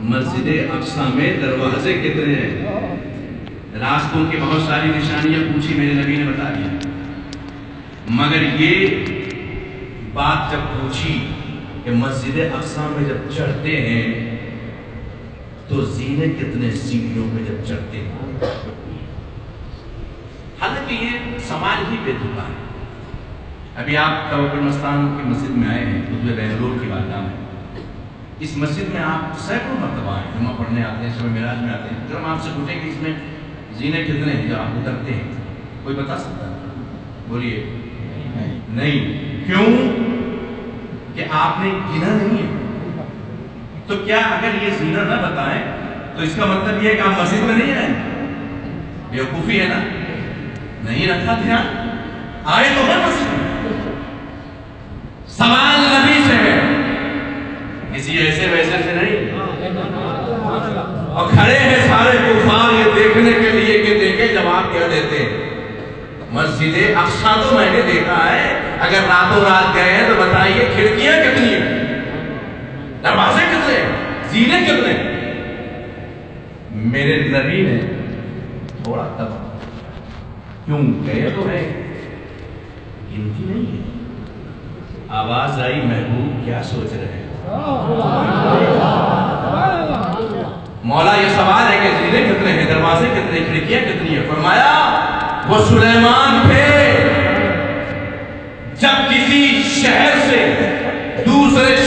مسجد اقصا میں دروازے کتنے ہیں؟ راستوں کی بہت ساری نشانیاں پوچھی میرے نبی نے، بتا دیا۔ مگر یہ بات جب پوچھی کہ مسجد اقسام میں جب چڑھتے ہیں تو زینے کتنے سیڑھیوں میں جب چڑھتے ہیں؟ حالانکہ یہ سوال ہی بے دکا ہے۔ ابھی آپ توکل مستان کی مسجد میں آئے ہیں خود بہلور کی بارگاہ میں۔ اس مسجد میں آپ سینکڑوں مرتبہ آئے جمعہ پڑھنے آتے ہیں، شب معراج میں آتے ہیں۔ جب ہم آپ سے پوچھیں کہ اس میں زینے کتنے ہیں، جب آپ اترتے ہیں، کوئی بتا سکتا ہے؟ بولیے، نہیں۔ کیوں؟ کہ آپ نے گنا نہیں ہے۔ تو کیا اگر یہ زینہ نہ بتائیں، تو اس کا مطلب یہ ہے کہ آپ مسجد میں نہیں آئے بیوقوفی ہے نا؟ نہیں رکھا دھیان؟ آئے تو ہے مسجد میں۔ سوال نبی سے ہے۔ کسی ایسے ویسے سے نہیں۔ اور کھڑے ہیں سارے کفار یہ دیکھنے کے لیے کہ دیکھیں جواب کیا دیتے ہیں۔ مسجد اقصا تو میں نے دیکھا ہے۔ اگر راتوں رات گئے ہیں تو بتائیے کھڑکیاں کتنی ہیں؟ دروازے کتنے ہیں؟ زینے کتنے ہیں؟ میرے نبی نے تھوڑا تبا کیوں گئے تو ہے گنتی نہیں ہے آواز آئی، محبوب کیا سوچ رہے ہیں؟ مولا، یہ سوال ہے کہ زینے کتنے ہیں؟ دروازے کتنے کھڑکیاں کتنی ہیں؟ فرمایا، وہ سلیمان تھے جب کسی شہر سے دوسرے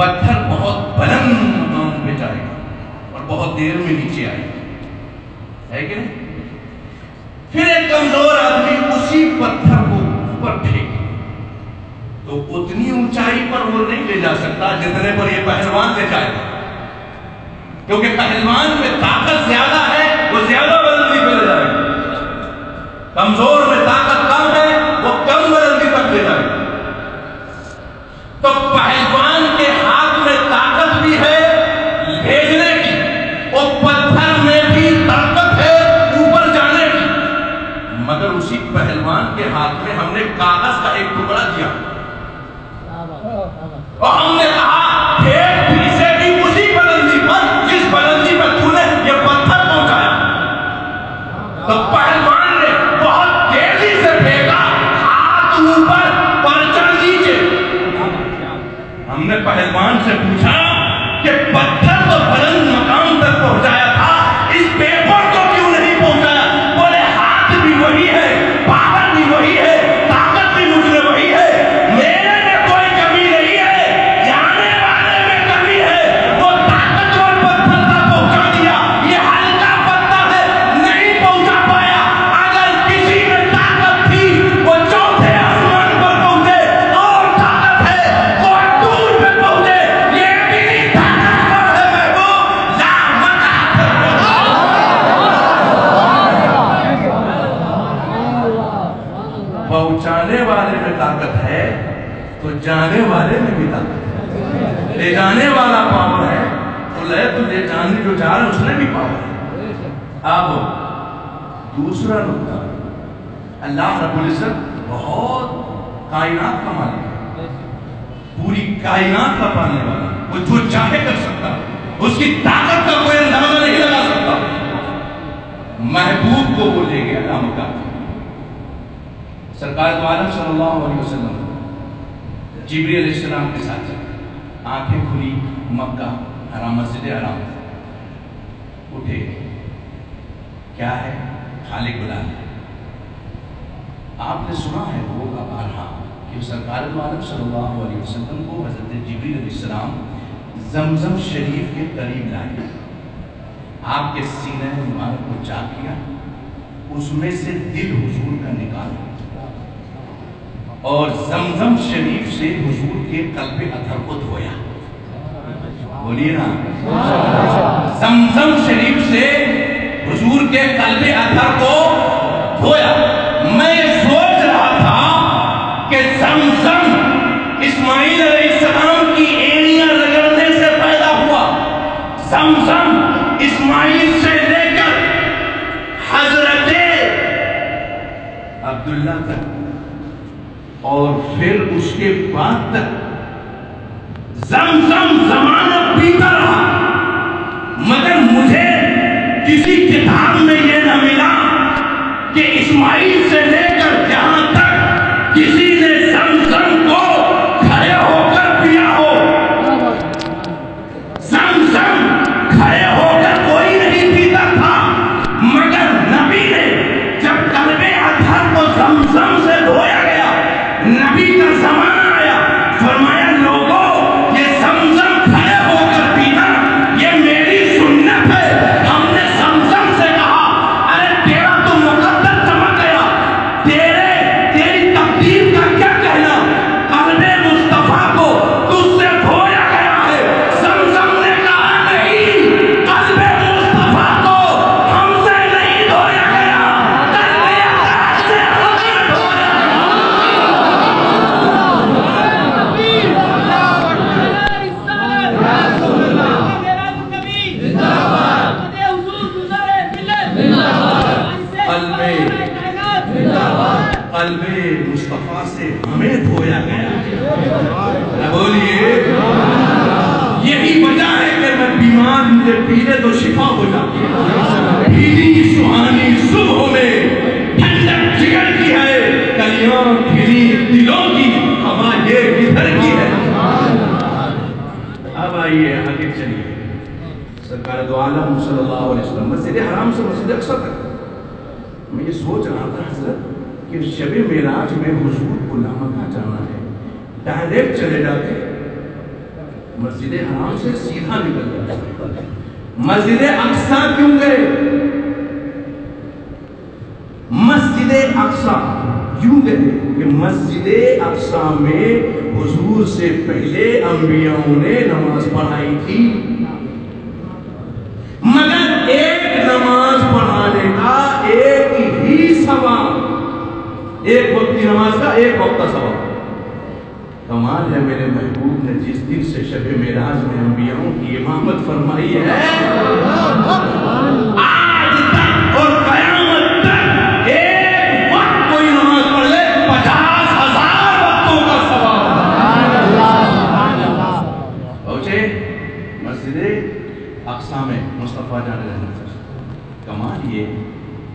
پتھر بہت بلند مقام پہ جائے گا اور بہت دیر میں نیچے آئے گا ہے کہ نہیں؟ پھر ایک کمزور آدمی اسی پتھر کو اوپر پھینک۔ تو اتنی اونچائی پر وہ نہیں لے جا سکتا جتنے پر یہ پہلوان لے جائے گا کیونکہ پہلوان میں طاقت مگر اسی پہلوان کے ہاتھ میں ہم نے کاغذ کا ایک ٹکڑا دیا۔ اور ہم نے کہا اللہ رب العزت بہت کائنات کا مالک ہے۔ پوری کائنات کا پالنے والا وہ جو چاہے کر سکتا اس کی طاقت کا کوئی اندازہ نہیں لگا سکتا۔ محبوب کو وہ لے گیا نام کا۔ سرکار دو عالم صلی اللہ علیہ وسلم جبری علیہ السلام کے ساتھ چلے آنکھیں کھلی، مکہ حرام، مسجد حرام۔ اٹھے۔ کیا ہے؟ خالق آپ نے سنا ہے وہ کا بارہا کہ سرکار عالم صلی اللہ علیہ وسلم کو حضرت جبریل علیہ السلام زمزم شریف کے قریب لائے آپ کے سینہ مبارک کو چا کیا، اس میں سے دل حضور کا نکالا اور زمزم شریف سے حضور کے قلب اتھر کو دھویا۔ بولیے نا۔ زمزم شریف سے حضور کے قلب اتھر کو دھویا۔ میں سوچ رہا تھا کہ زمزم اسماعیل علیہ السلام کی ایڑیاں رگڑنے سے پیدا ہوا زمزم اسماعیل سے لے کر حضرت عبداللہ تک اور پھر اس کے بعد تک زمزم زمانہ پیتا رہا۔ مگر مجھے کسی کتاب میں یہ نہ ملا کہ اسماعیل سے لے معراج میں حضور کو لامکہ جانا ہے۔ ڈائریکٹ چلے جاتے۔ مسجد حرام سے سیدھا نکل جاتے۔ مسجد اقصا کیوں گئے؟ مسجد اقصا یوں گئے کہ مسجد اقصا میں حضور سے پہلے انبیاء نے نماز پڑھائی تھی۔ مگر ایک نماز ایک وقت کی نماز کا ایک وقت کا ثواب۔ کمال ہے میرے محبوب نے جس دن سے شب معراج میں انبیاءوں کی امامت فرمائی ہے۔ آج تک اور قیامت تک ایک وقت کوئی نماز پڑھ لے پچاس ہزار وقتوں کا ثواب۔ پہنچے مسجد اقسام میں مصطفیٰ جان رحمت۔ کمال یہ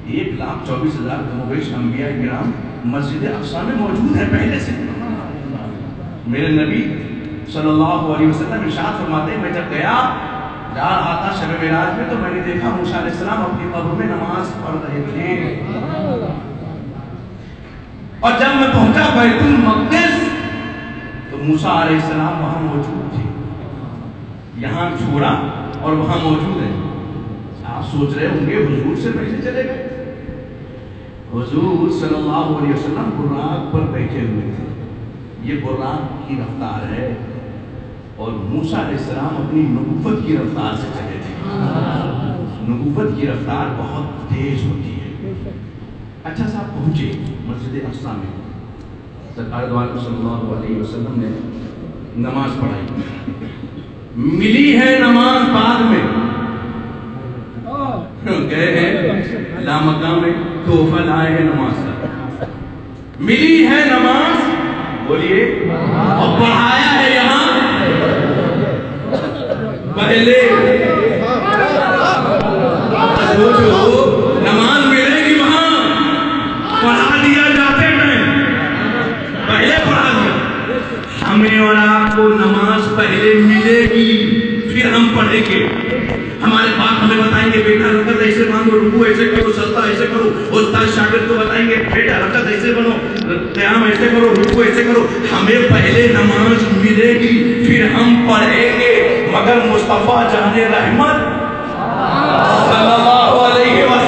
ایک لاکھ چوبیس ہزار کمویش انبیاء کرام مسجد اقسا میں موجود ہے پہلے سے۔ میرے نبی صلی اللہ علیہ وسلم ارشاد فرماتے ہیں، میں جب گیا جا رہا تھا شب معراج میں، تو میں نے دیکھا موسیٰ علیہ السلام اپنی قبر میں نماز پڑھ رہے تھے۔ اور جب میں پہنچا بیت المقدس، تو موسیٰ علیہ السلام وہاں موجود تھے۔ یہاں چھوڑا اور وہاں موجود ہے۔ آپ سوچ رہے ہوں گے، حضور سے پہلے چلے گئے۔ حضور صلی اللہ علیہ وسلم براق پر بیٹھے ہوئے تھے۔ یہ براق کی رفتار ہے اور موسیٰ علیہ السلام اپنی نبوت کی رفتار سے چلے تھے۔ نبوت کی رفتار بہت تیز ہوتی ہے۔ اچھا صاحب پہنچے مسجد اقصا میں۔ سرکار دو عالم صلی اللہ علیہ وسلم نے نماز پڑھائی۔ ملی ہے نماز بعد میں۔ گئے ہیں لا مقام میں۔ توفہ لائے ہیں نماز کا۔ ملی ہے نماز؟ بولیے۔ اور پڑھایا ہے یہاں؟ پہلے۔ سوچو، نماز ملے گی وہاں؟ پڑھا دیا جاتے ہیں۔ پہلے پڑھا دیا۔ ہمیں اور آپ کو نماز پہلے ملے گی، پھر ہم پڑھیں گے۔ ہمارے باپ ہمیں بتائیں گے، بیٹا رکعت ایسے مانگو رکوع ایسے کرو سجدہ ایسے کرو، استاد شاگرد کو بتائیں گے، بیٹا رکعت ایسے بنو، قیام ایسے کرو رکوع ایسے کرو، ہمیں پہلے نماز ملے گی، پھر ہم پڑھیں گے، مگر مصطفیٰ جان رحمت صلی اللہ علیہ وسلم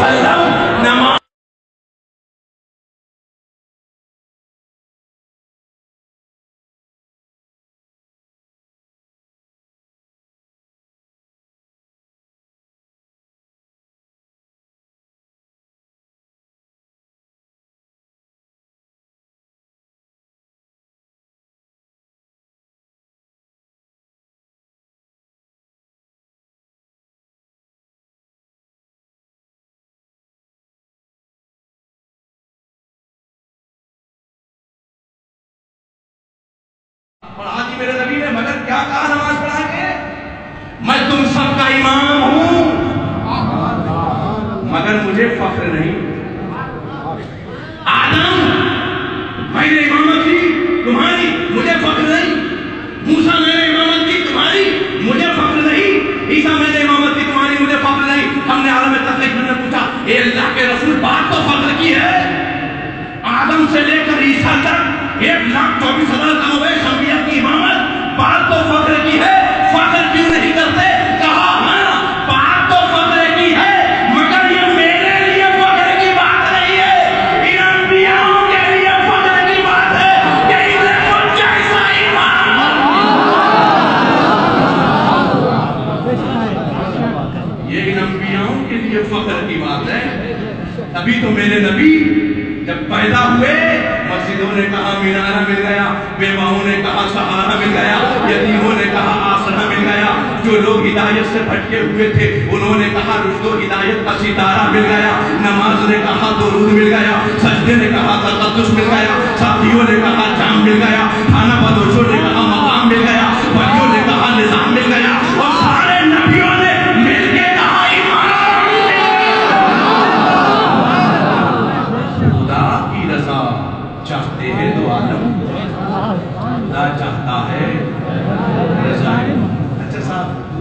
ہدایت سے بھٹکے ہوئے تھے۔ انہوں نے کہا رشد و ہدایت کا ستارہ مل گیا۔ نماز نے کہا، درود مل گیا۔ سجدے نے کہا، تقدس مل گیا۔ ساتھیوں نے کہا، جام مل گیا۔ کھانا بدوشوں نے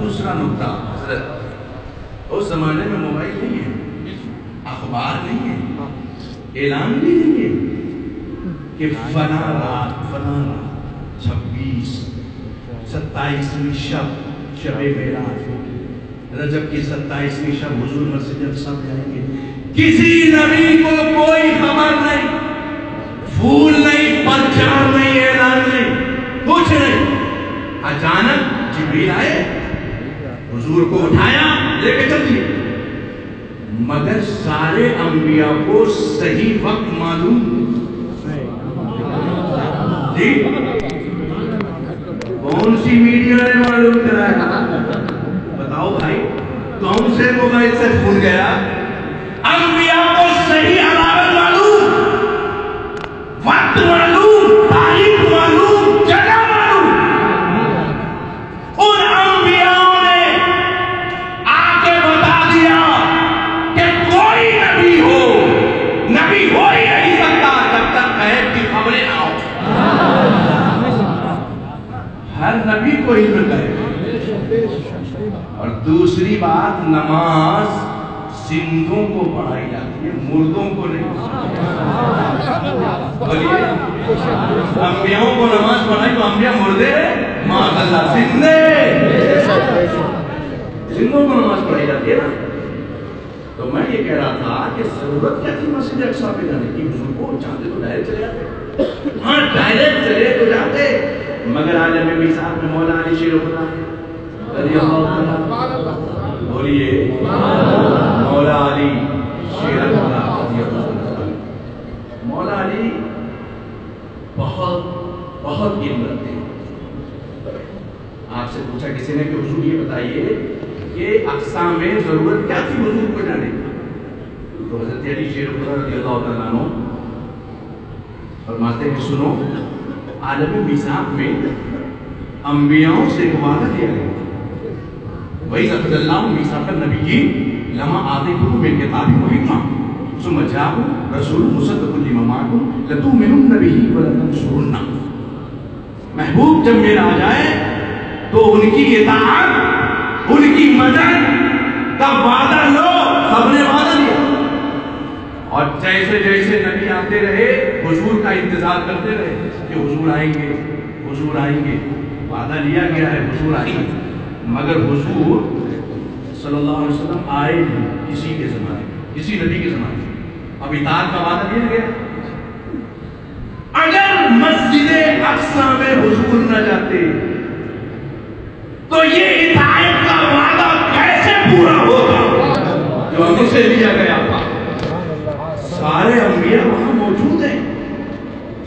دوسرا نقطہ، حضرت، اس زمانے میں موبائل نہیں ہے، اخبار نہیں ہے، اعلان بھی نہیں ہے کہ فنا رات فنا رات، چھبیس، ستائیسویں شب شب معراج رجب کی ستائیسویں شب حضور مسجد اقصا میں آئیں گے، کسی نبی کو کوئی خبر نہیں، پھول نہیں پرچار نہیں، اعلان نہیں، کچھ نہیں۔ اچانک جبریل آئے حضور کو اٹھایا، لے کے چل دیے۔ مگر سارے انبیاء کو صحیح وقت معلوم۔ جی؟ کون سی میڈیا نے معلوم کرایا؟ بتاؤ بھائی، کون سے موبائل سے پھول گیا؟ انبیاء کو صحیح علامت معلوم، وقت معلوم، تاریخ معلوم، جگہ ہر نبی کو علم ہے اور دوسری بات، نماز سندھوں کو پڑھائی جاتی ہے، مردوں کو نہیں۔ بولیے انبیاءوں کو نماز پڑھائی تو انبیاء مردے ماں اللہ زندے سندھوں کو نماز پڑھائی جاتی ہے نا۔ تو میں یہ کہہ رہا تھا کہ ضرورت کیا تھی مسجد اقصا پہ جانے کی؟ حضور کو چاہتے تو ڈائریکٹ چلے جاتے۔ ہاں ڈائریکٹ چلے تو جاتے۔ مگر عالم میثاق میں مولا علی شیر ہوتا ہے رضی اللہ تعالیٰ بولیے، مولا علی شیر اللہ رضی اللہ تعالیٰ مولا علی بہت بہت علم رکھتے ہیں آپ سے پوچھا کسی نے کہ حضور یہ بتائیے کہ اقسام میں ضرورت کیا تھی حضور کو جانے کی؟ تو حضرت علی شیر رضی اللہ تعالیٰ فرماتے ہیں، سنو۔ عالم میزاب میں انبیاؤں سے وعدہ دیا گیا۔ وہی رفض اللہ میزاب النبی لما آتے کو من کتاب محکمہ ثم جاءوا رسول مصدق لما معكم لتؤمنن به ولتنصرنه محبوب جب میرا آ جائے تو ان کی اطاعت، ان کی مدد کا وعدہ لو۔ سب نے وعدہ اور جیسے جیسے نبی آتے رہے، حضور کا انتظار کرتے رہے کہ حضور آئیں گے، حضور آئیں گے۔ وعدہ لیا گیا ہے، حضور آئیں گے۔ مگر حضور صلی اللہ علیہ وسلم آئے نہیں کسی کے زمانے میں کسی نبی کے زمانے میں۔ اب اطاعت کا وعدہ دیا گیا۔ اگر مسجد اقصا میں حضور نہ جاتے، تو یہ اطاعت کا وعدہ کیسے پورا ہوگا جو ہم سے لیا گیا۔ تھا سارے انبیاء وہاں موجود ہیں۔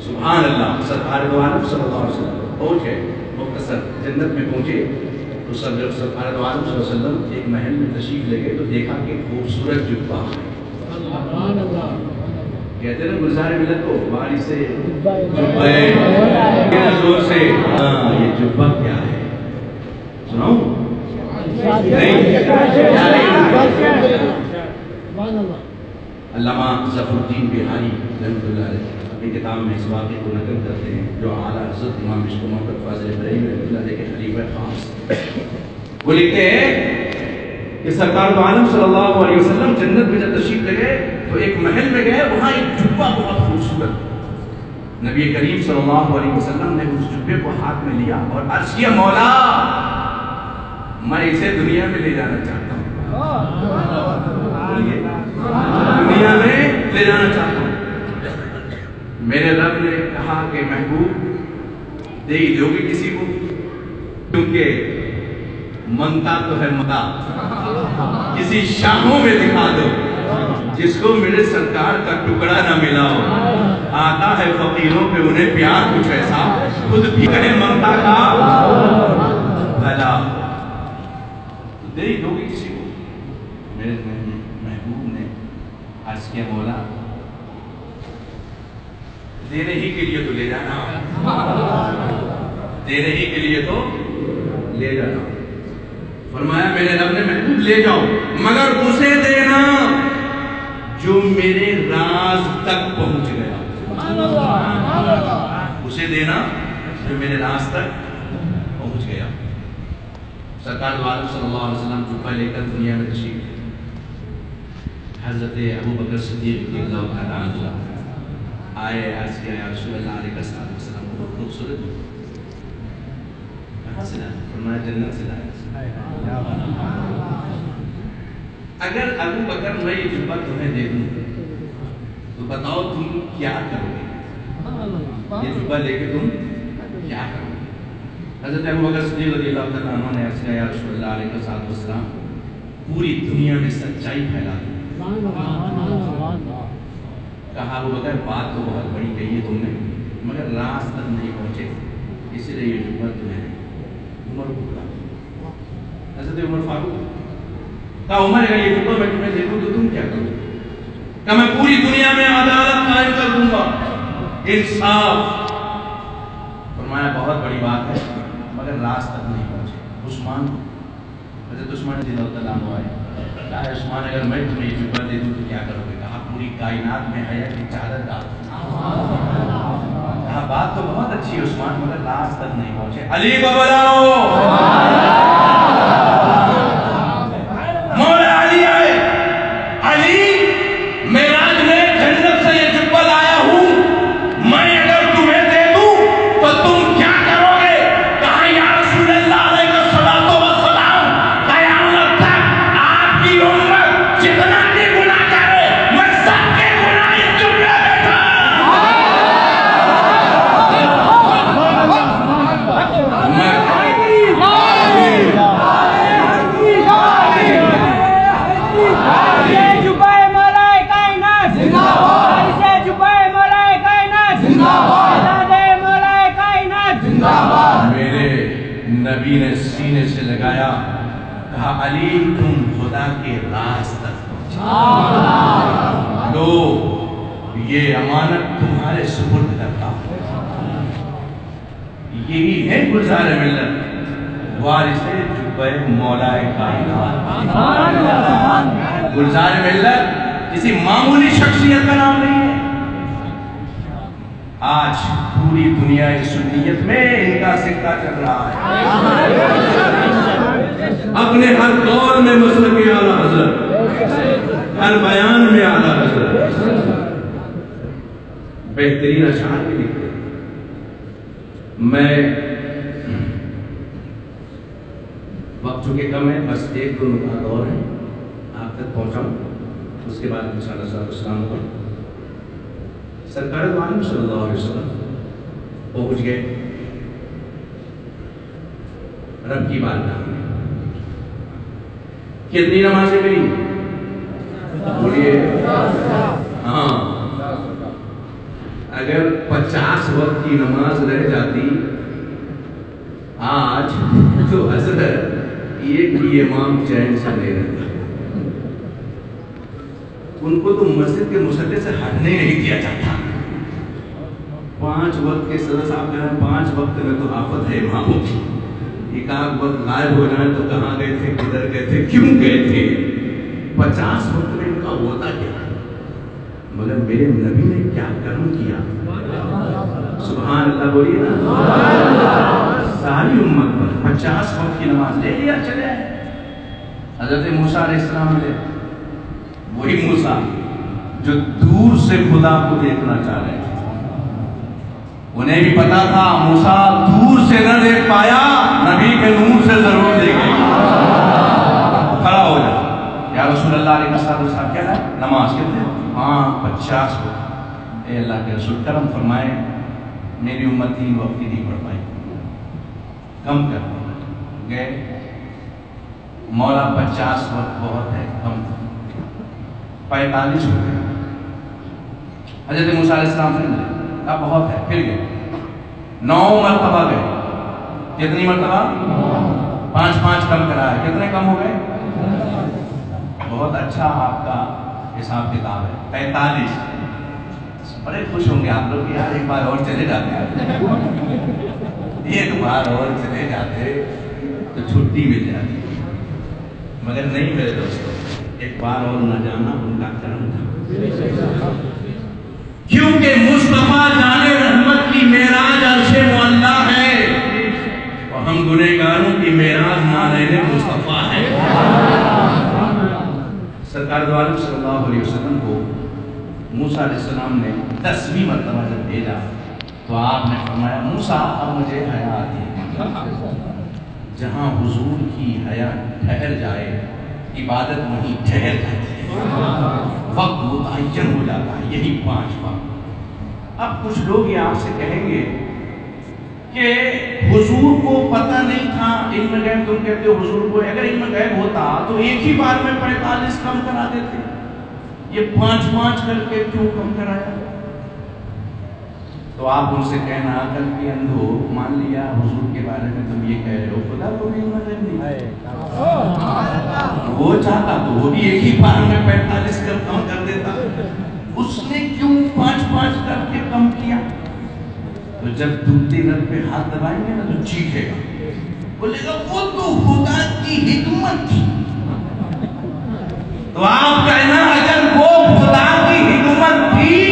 سبحان اللہ سرکار دو عالم صلی اللہ علیہ وسلم پہنچ گئے مختصر جنت میں پہنچے۔ تو سرکار دو عالم صلی اللہ علیہ وسلم ایک محل میں تشریف لے گئے تو دیکھا کہ خوبصورت ہے۔ کہتے ہیں گلزار ملت کو باری سے زور سے۔ ہاں یہ جبہ کیا ہے؟ سناؤں؟ نہیں۔ علامہ ظفر الدین بہاری رحمۃ اللہ علیہ اپنی کتاب میں اس واقعے کو نقل کرتے ہیں جو اعلیٰ حضرت امام مشکو محمد فاضل ابراہیم رحمۃ اللہ علیہ کے خلیفہ خاص وہ لکھتے ہیں کہ سرکار دو عالم صلی اللہ علیہ وسلم جنت میں جب تشریف لے گئے تو ایک محل میں گئے وہاں ایک جبہ بہت خوبصورت۔ نبی کریم صلی اللہ علیہ وسلم نے اس جبے کو ہاتھ میں لیا اور عرض کیا مولا میں اسے دنیا میں لے جانا چاہتا ہوں۔ دنیا میں لے جانا چاہتا ہوں۔ میرے رب نے کہا کہ محبوب دے ہی دو گے کسی کو، کیونکہ منتا تو ہے متا کسی شاہوں میں دکھا دو، جس کو میرے سرکار کا ٹکڑا نہ ملا ہو۔ آتا ہے فقیروں پہ انہیں پیار، کچھ ایسا۔ خود بھی کہے منتا کا۔ بھلا۔ دے ہی دو گے کسی کو۔ میرے عرض کیا مولا دینے ہی کے لیے تو لے جانا۔ دینے ہی کے لیے تو لے جانا۔ فرمایا، میرے رب نے محبوب لے جاؤ مگر اسے دینا جو میرے راز تک پہنچ گیا۔ اسے دینا جو میرے راز تک پہنچ گیا۔ سرکار دو عالم صلی اللہ علیہ وسلم جبہ لے کر دنیا میں تشریف حضرت ابو بکر صدیق رضی اللہ تعالیٰ عنہ آئے، عرض کیا، یا رسول اللہ علیہ السلام وسلم بہت خوبصورت کہاں سے لایا فرمایا، جنت سے لایا اگر ابو بکر میں یہ جبہ تمہیں دے دوں، تو بتاؤ تم کیا کرو گے؟ یہ جبہ لے کے تم کیا کرو گے؟ حضرت ابو بکر صدیق رضی اللہ تعالیٰ عنہ نے عرض کیا، یا رسول اللہ علیہ وسلم پوری دنیا میں سچائی پھیلا دوں کہا ابو بکر بات تو بہت بڑی کہی ہے تم نے، مگر راست تک نہیں پہنچے اسی لیے یہ جمعہ تمہیں عمر کو بلا۔ حضرت عمر فاروق، کہا، عمر، اگر یہ جمعہ میں تمہیں دے دوں تو تم کیا کرو؟ کہ میں پوری دنیا میں عدالت قائم کر دوں گا۔ انصاف! فرمایا، بہت بڑی بات ہے، مگر راست تک نہیں پہنچے۔ عثمان، حضرت عثمان رضی اللہ تعالیٰ عنہ آئے۔ کہا عثمان اگر میں تمہیں یہ دے دوں تو کیا کرو گے؟ کہا، پوری کائنات میں حیا کی چادر ڈال کہا، بات تو بہت اچھی ہے عثمان، مگر لاس تک نہیں پہنچے۔ علی کو بلاؤ یہی ہے گلزار ملت۔ وارث جبہ مولا کائنات۔ گلزار ملت۔ کسی معمولی شخصیت کا نام نہیں ہے۔ آج پوری دنیا سنیت میں ان کا سکہ چل رہا ہے۔ اپنے ہر دور میں مسلک اعلیٰ حضرت، ہر بیان میں اعلیٰ حضرت۔ بہترین اشعار بھی لکھتے میں وقت چونکہ کم ہے، بس ایک دو نکات اور ہیں۔ آپ تک پہنچاؤں۔ اس کے بعد انشاءاللہ صلی اللہ علیہ وسلم کو سرکار عالم صلی اللہ علیہ وسلم پہنچ گئے۔ رب کی بارگاہ میں کتنی نمازیں ملی؟ بولیے۔ ہاں۔ اگر پچاس وقت کی نماز رہ جاتی، آج تو حضرت ایک بھی امام چین سے نہیں رہتا۔ ان کو تو مسجد کے مسلح سے ہٹنے نہیں دیا جاتا۔ پانچ وقت کے صدر صاحب کہہ رہے پانچ وقت میں تو آفت ہے اماموں کی ایک آدھ وقت غائب ہو جائے تو کہاں گئے تھے، کدھر گئے تھے، کیوں گئے تھے؟ پچاس وقت میں ان کا ہوتا کیا؟ مگر میرے نبی نے کیا کرم کیا؟ سبحان اللہ، بولیے نا۔ ساری امت پر پچاس وقت کی نماز لے لیا، چلے حضرت موسیٰ علیہ السلام ملے وہی موسیٰ جو دور سے خدا کو دیکھنا چاہ رہے تھے۔ انہیں بھی پتا تھا، موسیٰ دور سے نہ دیکھ پایا، نبی کے نور سے ضرور دیکھے۔ کھڑا ہو جائے یا رسول اللہ علیہ وسلم کیا ہے؟ نماز کتنے ہاں پچاس وقت اے اللہ کے رسول کرم فرمائے، میری امت تین وقت کی نہیں پڑھ پائی۔ کم کر گئے مولا پچاس وقت بہت ہے، کم۔ پینتالیس ہو گئے۔ حضرت موسیٰ علیہ السلام سے ملے۔ اب بہت ہے، پھر گئے۔ نو مرتبہ گئے۔ کتنی مرتبہ؟ پانچ پانچ کم کرا ہے۔ کتنے کم ہو گئے؟ بہت اچھا آپ کا حساب کتاب ہے۔ پینتالیس۔ بڑے خوش ہوں گے آپ لوگ یار ایک بار اور چلے جاتے ہیں۔ ایک بار اور چلے جاتے تو چھٹی مل جاتی۔ مگر نہیں میرے دوستوں ایک بار اور نہ جانا ان کا کرم تھا۔ کیونکہ مصطفیٰ جانے رحمت کی معراج عرش معلّہ ہے، اور ہم گنہگاروں کی معراج نالین مصطفیٰ ہے سرکار دو عالم صلی اللہ علیہ وسلم کو موسیٰ علیہ السلام نے دسویں مرتبہ جب بھیجا۔ تو آپ نے فرمایا، موسیٰ، اب مجھے حیا آتی ہے جہاں حضور کی حیا ٹھہر جائے، عبادت وہیں ٹھہر جاتی ہے۔ وقت متعین ہو جاتا ہے، یہی پانچ وقت اب کچھ لوگ یہ آپ سے کہیں گے کہ حضور کو پتہ نہیں تھا، علم غیب تم کہتے ہو، حضور کو اگر علم غیب ہوتا تو ایک ہی بار میں پینتالیس کم کرا دیتے یہ پانچ پانچ کر کے کیوں کم کرایا؟ تو آپ ان سے کہنا کل کی اندھو مان لیا حضور کے بارے میں تم یہ کہہ رہے ہو خدا کو بھی غیب نہیں۔ وہ چاہتا تو وہ بھی ایک ہی بار میں پینتالیس کر کم کر دیتا۔ اس نے کیوں پانچ پانچ کر کے کم کیا؟ تو جب ڈوبتی رت پہ ہاتھ دبائیں گے نا تو چیخے گا۔ بولے گا وہ تو خدا کی حکمت۔ تھی تو آپ کہنا اگر وہ خدا کی حکمت تھی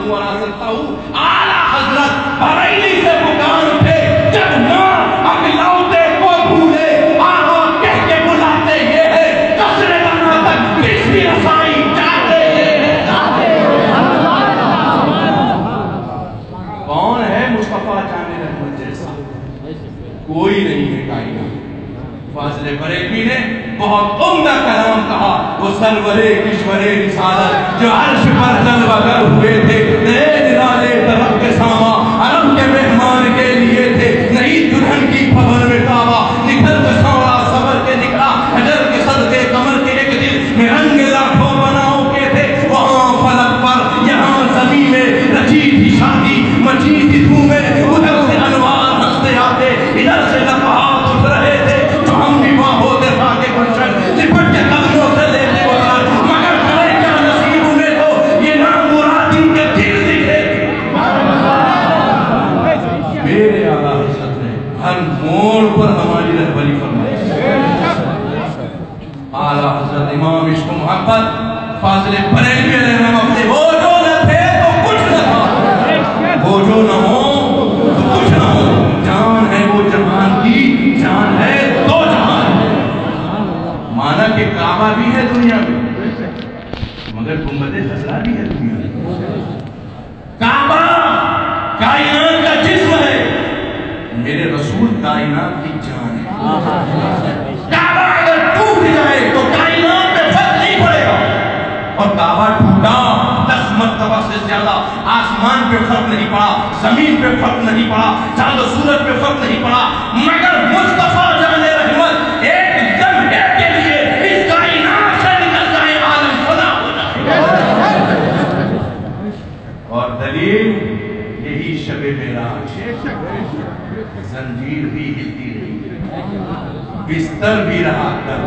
ہوں اور آ سکتا ہوں۔ آلہ حضرت بریلی سے پکار اٹھے۔ جب ماں اکلوتے کو بھولے، آہا کہہ کے بلاتے یہ ہے کسرے بنا تک کسی رسائی چاہتے یہ کون ہے مصطفیٰ جانے رحمت جیسا؟ کوئی نہیں ہے کائنات۔ فاضل بریلوی نے بہت عمدہ کلام کہا، وہ سرورے کشورے رسالت جو عرش پر جلوہ گر ہوئے تھے۔ زیادہ آسمان پہ فرق نہیں پڑا، زمین پہ فرق نہیں پڑا، چاند و سورج پہ فرق نہیں پڑا، مگر مصطفیٰ جان رحمت ایک لمحے کے لیے اس کائنات سے نکل جائے، عالم فنا ہو جائے۔ اور دلیل یہی شب معراج زنجیر بھی ہلتی رہی۔ بستر بھی رہا۔ کر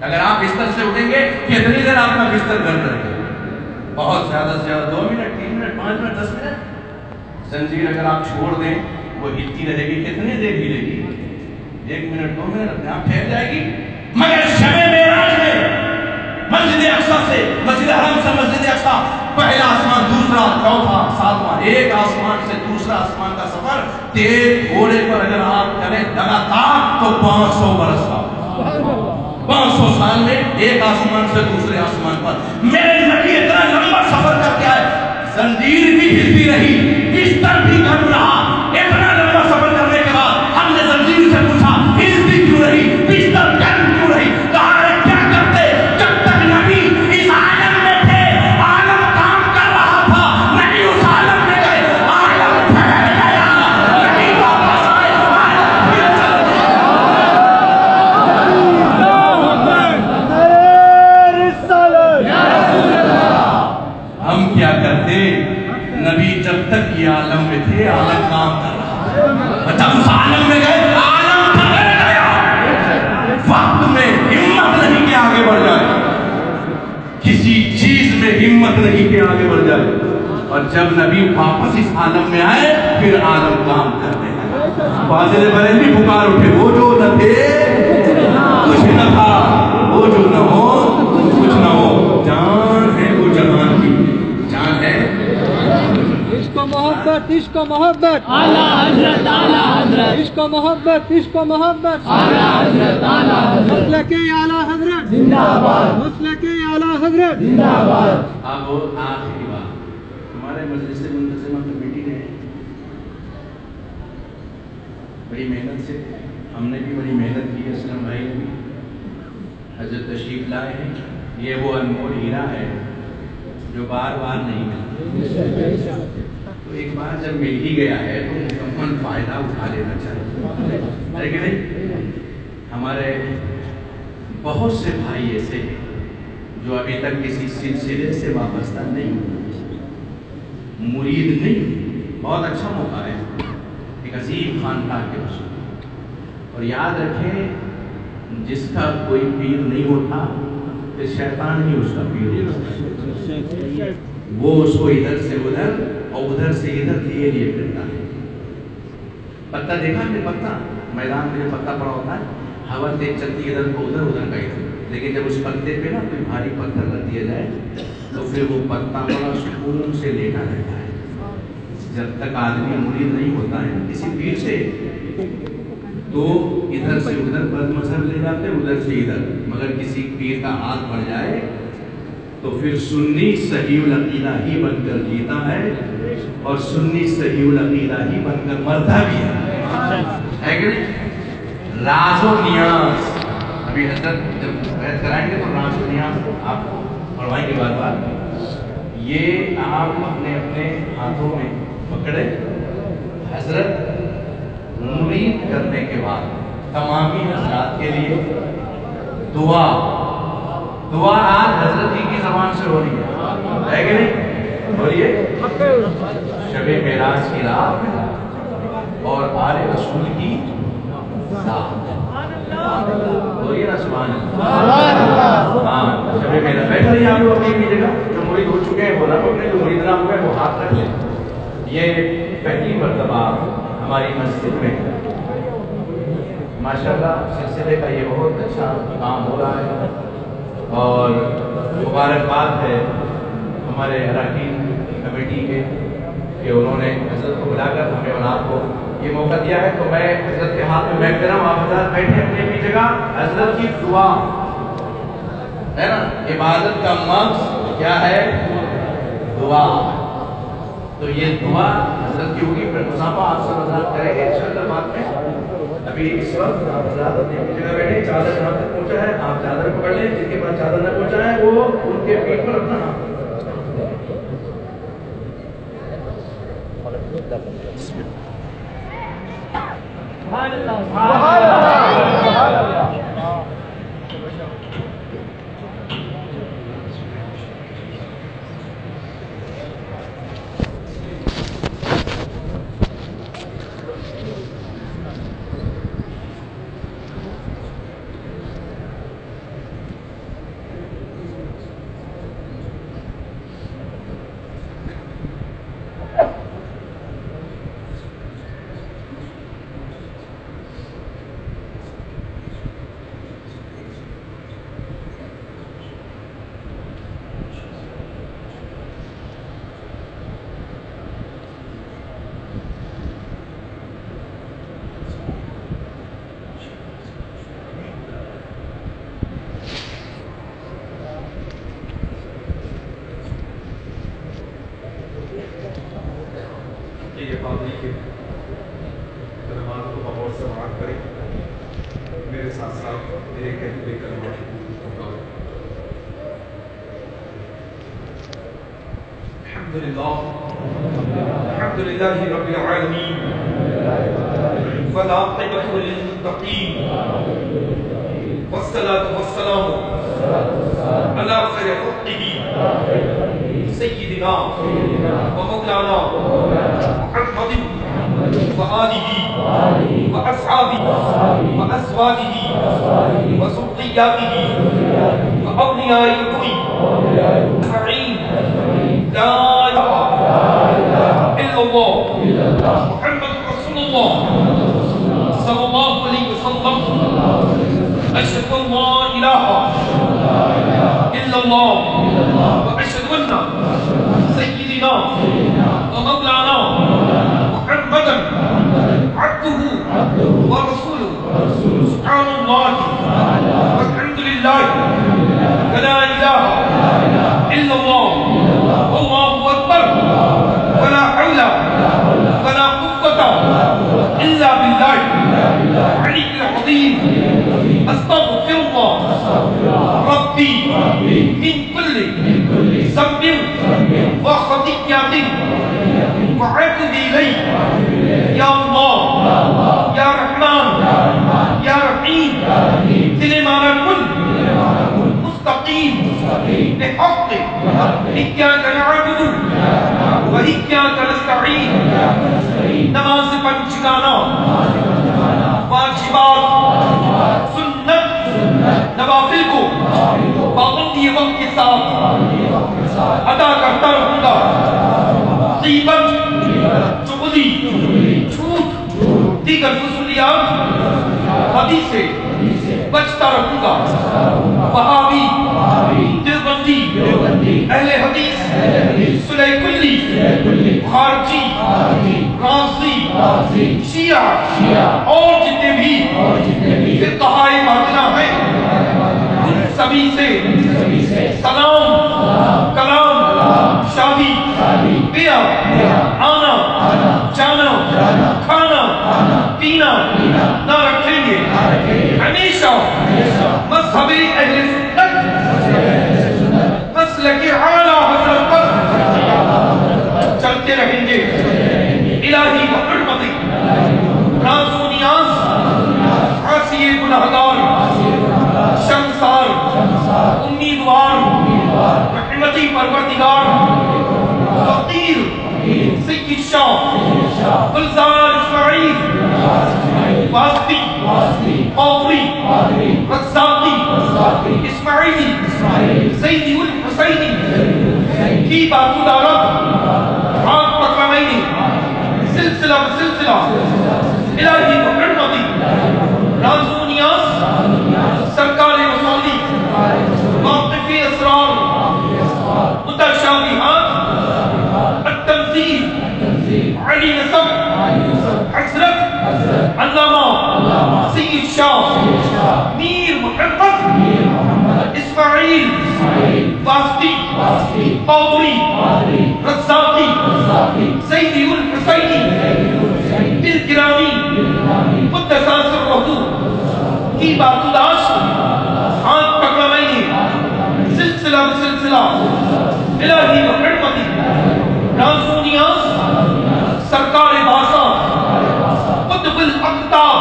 اگر آپ بستر سے اٹھیں گے، کتنی دیر آپ کا بستر گرد رہے؟ بہت زیادہ سے زیادہ دو منٹ، تین منٹ، پانچ منٹ، دس منٹ۔ زنجیر اگر آپ چھوڑ دیں، وہ ہلتی رہے گی کتنی دیر ہلے گی۔ ایک منٹ، دو منٹ، اپنے آپ ٹھہر جائے گی۔ مگر شب معراج میں مسجد اقصا سے، مسجد حرم سے مسجد اقصا پہلا آسمان، دوسرا چوتھا ساتواں۔ ایک آسمان سے دوسرا آسمان کا سفر تیز گھوڑے پر اگر آپ کریں لگاتار، تو پانچ سو برس کا پانچ سو سال میں ایک آسمان سے دوسرے آسمان پر۔ زنجیر بھی ہلتی رہی بستر بھی گھر رہا۔ اور جب نبی واپس اس عالم میں آئے پھر عالم کام کرتے ہیں۔ فاضل بریلوی پکار اٹھے وہ جو نہ تھے کچھ نہ تھا وہ جو نہ ہو کچھ نہ ہو۔ جان ہے وہ جہان کی۔ جان ہے۔ عشق و محبت عشق و محبت۔ اعلیٰ حضرت اعلیٰ حضرت۔ عشق و محبت عشق و محبت۔ اعلیٰ حضرت اعلیٰ حضرت۔ مسلک اعلیٰ حضرت۔ زندہ باد مسلک اعلیٰ حضرت۔ زندہ باد اب وہ آخری بات ہمارے مجلس منتظمہ کمیٹی نے بڑی محنت سے ہم نے بھی بڑی محنت کی اسلم بھائی نے بھی حضرت تشریف لائے ہیں، یہ وہ انمول ہیرا ہے جو بار بار نہیں ملتا۔ تو ایک بار جب مل ہی گیا ہے تو مکمل فائدہ اٹھا لینا چاہیے۔ ہے کہ نہیں؟ ہمارے بہت سے بھائی ایسے ہیں جو ابھی تک کسی سلسلے سے وابستہ نہیں مرید نہیں، بہت اچھا موقع ہے، ایک عظیم خاندان کے رسول اور یاد رکھیں جس کا کوئی پیر نہیں ہوتا، پھر شیطان ہی اس کا پیر ہوتا وہ اس کو ادھر سے ادھر اور ادھر سے ادھر لیے لیے پھرتا ہے۔ پتہ دیکھا کہ پتہ میدان میں جو پتہ پڑا ہوتا ہے، ہوا تیز چلتی ادھر کو ادھر ادھر کا ادھر۔ لیکن جب اس پتے پہ نا کوئی بھاری پتھر رکھ دیا جائے، تو پھر وہ پتا بڑا سکون سے لیٹا رہتا ہے۔ جب تک آدمی مرید نہیں ہوتا ہے، کسی پیر سے تو ادھر سے ادھر بد مذہب لے جاتے ادھر سے ادھر۔ مگر کسی پیر کا ہاتھ پڑ جائے تو پھر سنی صحیح العقیدہ ہی بن کر جیتا ہے اور سنی صحیح العقیدہ ہی بن کر مرتا بھی ہے۔ راز و نیاز۔ ابھی حضرت جب بیعت کرائیں گے تو راز و نیاز آپ کو پڑھوائیں گے بار بار یہ آپ اپنے اپنے ہاتھوں میں پکڑے۔ حضرت مرید کرنے کے بعد تمامی حضرات کے لیے دعا. دعا آج حضرت ہی کی زبان سے ہو رہی ہے. ہے کہ نہیں؟ بولیے. شب معراج کی رات اور آل رسول کی رات بولیے نا، سبحان اللہ. ہاں شب معراج. بیٹھ رہی آپ لوگ اپنی اپنی جگہ. جو مرید ہو چکے ہیں وہ نہ پکڑے جو مرید نہ ہوئے وہ ہاتھ رکھ لیں. یہ پہلی مرتبہ ہماری مسجد میں۔ ماشاءاللہ سلسلے کا یہ بہت اچھا کام ہو رہا ہے۔ اور مبارکباد ہے ہمارے اراکین کمیٹی کے کہ انہوں نے حضرت کو بلا کر ہمیں اولاد کو یہ موقع دیا ہے۔ تو میں حضرت کے ہاتھ میں بیٹھ کر ہوں آپ حضرت بیٹھے اپنی اپنی جگہ۔ حضرت کی دعا۔ ہے نا؟ عبادت کا مقصد کیا ہے؟ دعا۔ تو یہ دعا حضرت کی ہوگی، پھر مسافہ آپ سے حضرت کریں گے، انشاءاللہ بعد میں۔ ابھی اس وقت آپ حضرات اپنی اپنی جگہ بیٹھے چادر جہاں تک پہنچا ہے، آپ چادر پکڑ لیں، جن کے پاس چادر نہ پہنچا ہے، وہ ان کے پیٹ پر اپنا ہاتھ۔ کہ یہ پادری کے کلمات کو بہت سماعت کریں میرے ساتھ ساتھ میرے کہتے ہوئے کلمات کو پکاریں الحمد لله الحمد لله رب إياك نعبد، وإياك نستعين. نماز پنچگانا واجبات سنت نوافل کو پابندی وقت کے ساتھ ادا کرتا رہوں گا۔ غیبت چغلی جھوٹ، دیگر فضولیات حدیث سے بچتا رہوں گا۔ وہابی دیوبندی اہل حدیث سلح کلی خارجی رازی شیعہ اور جتنے بھی فرقہائے باطنہ ہیں ان سبھی سے سلام کلام شادی بیعت آنا جانا کھانا پینا نہ رکھیں گے ہمیشہ مذہب اہل سنت مسلک اعلیٰ حضرت پر چلتے رہیں گے الہی محرمتی راز و نیاز عاصی گناہگار شمسار امیدوار رحمتی پروردگار فقیر سید شاہ گلزار اسماعیل واسطی قوری رزاقی اسماعیلی زیدی الحسینی کی باتو دارت ہاتھ پکڑائنی سلسلہ بسلسلہ الہی محرمتی رازو نیاز علامہ سید شاہ میر محمد اسماعیل واسطی قوری رزاقی سیدی الحسینی دل گرامی سر رہو کی بات داشت ہاتھ پکڑا نے سلسلہ بسلسلہ الہی محرمتی رازو نیاز سرکار باسا قطب الاقتاب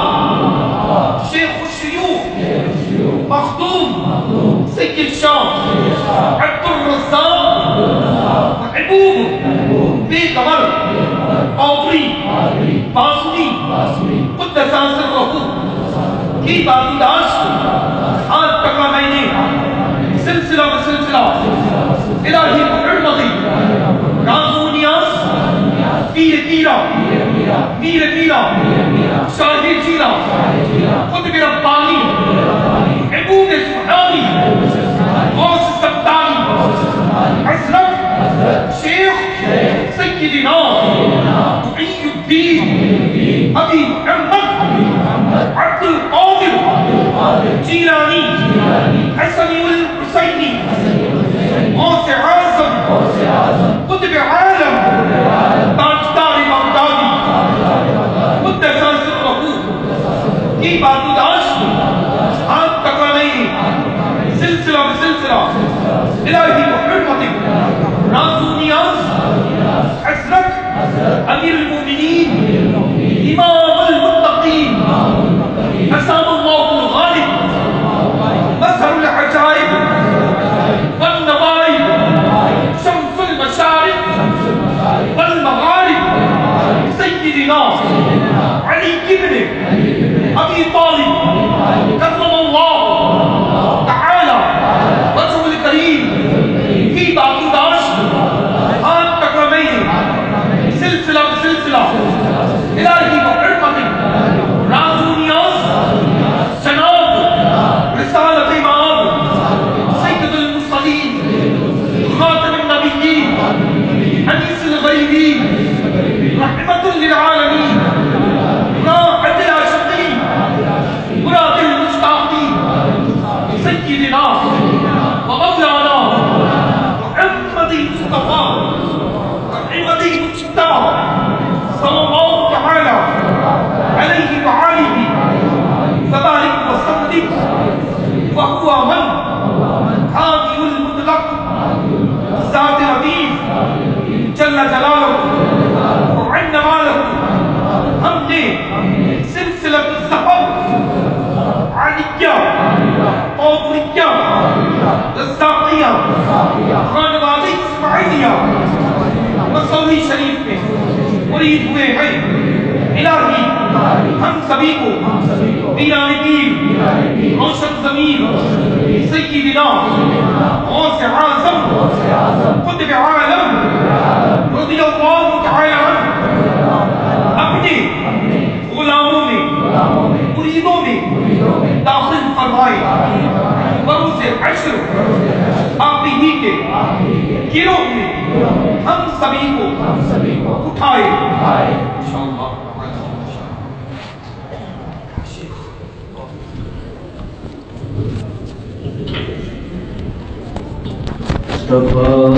شیخ الشیوخ مخدوم سید شاہ عبد الرزاق محبوب بے قمر قوری باسوی قدسان سر رہو کی باتی داشت آج تکا میں نے سلسلہ بسلسلہ الہی محرمتی رازو نیاز پیر پیرا میر پیرا شاہی چیرا خود میرا پانی سیدنا دعی الدین ابی محمد عبد القادر جیلانی حسنی الحسینی غوث اعظم قطب عالم تاجدار بغدادی قدسان سرہو کی باتو داشت ہاتھ تکا نہیں سلسلہ بسلسلہ الہی محرمتی رازو نیاز حضرت امیر دیا۔ مصوری شریف میں، مرید ہوئے ہیں۔ الہی، ہم سبی کو دیران دین روشت زمین سیدنا غوث عاظم قطب عالم، رضی اللہ تعالی اپنے غلاموں میں مریدوں میں داخل فرمائے۔ بروں عشر حشر آپ ہی کے گروہ میں ہم سبھی کو اٹھائے۔ انشاءاللہ استغفر الله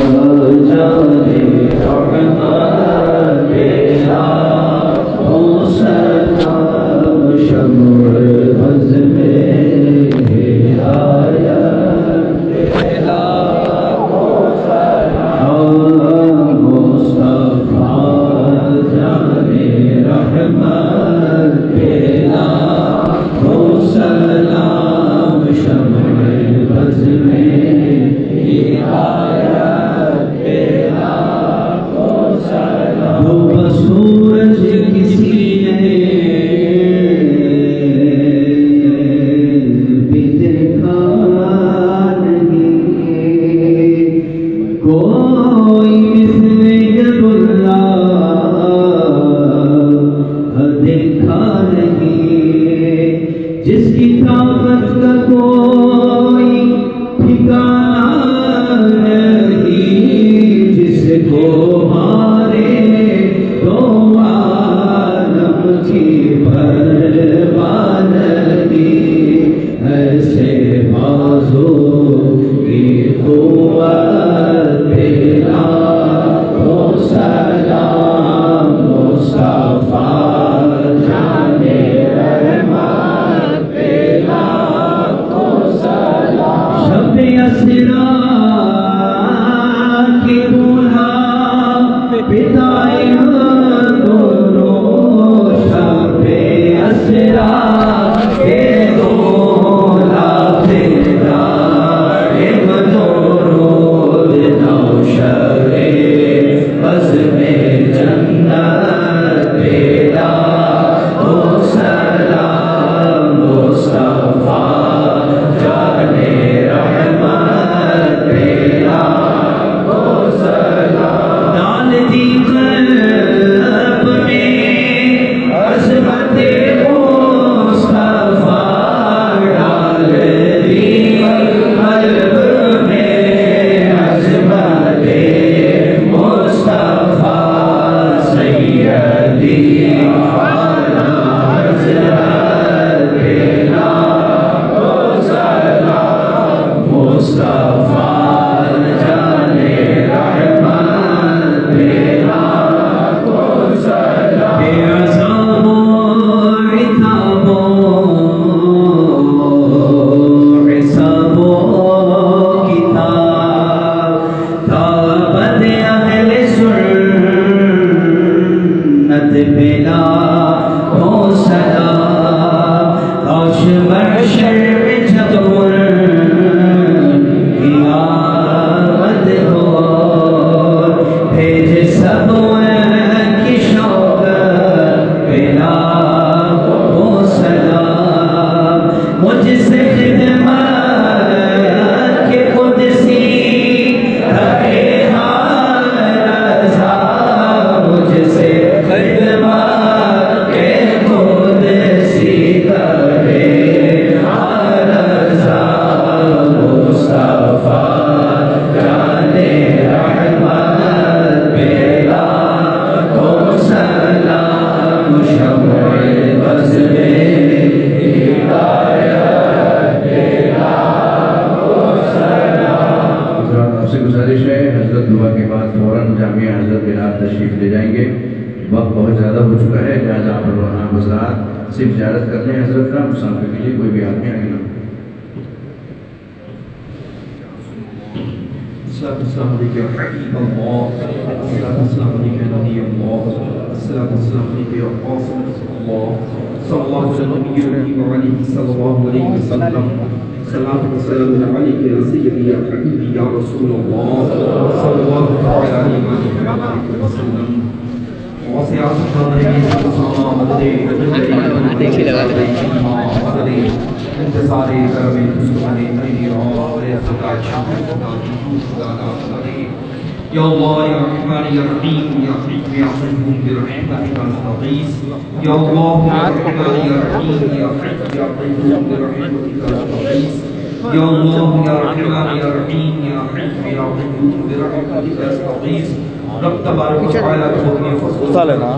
تبارک و تعالی کو اپنے فضل سے لینا۔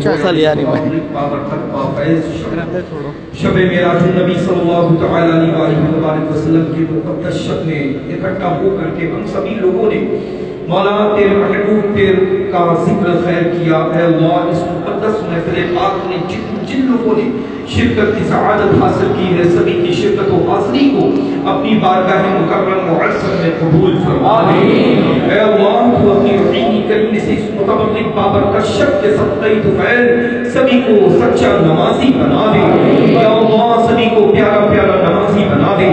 فضل لیا نہیں میں شب معراج نبی صلی اللہ علیہ وسلم کے مقدس شب میں اکٹھا ہو کر کے ہم سبھی لوگوں نے مولا تیرے محبوب تیر کا ذکر خیر کیا۔ اے اللہ اس کرے آپ نے جن جن لوگوں نے شرکت کی سعادت حاصل کی ہے سبھی کی شرکت و حاصلی کو اپنی بارگاہ مکرم معصر میں قبول فرما دے۔ اے اللہ تو اپنی رحیمی کریم سے اس متبلک بابر کا شک کے صدقی تفیل سبھی کو سچا نمازی بنا دے۔ یا اللہ سبھی کو پیارا پیارا نمازی بنا دے۔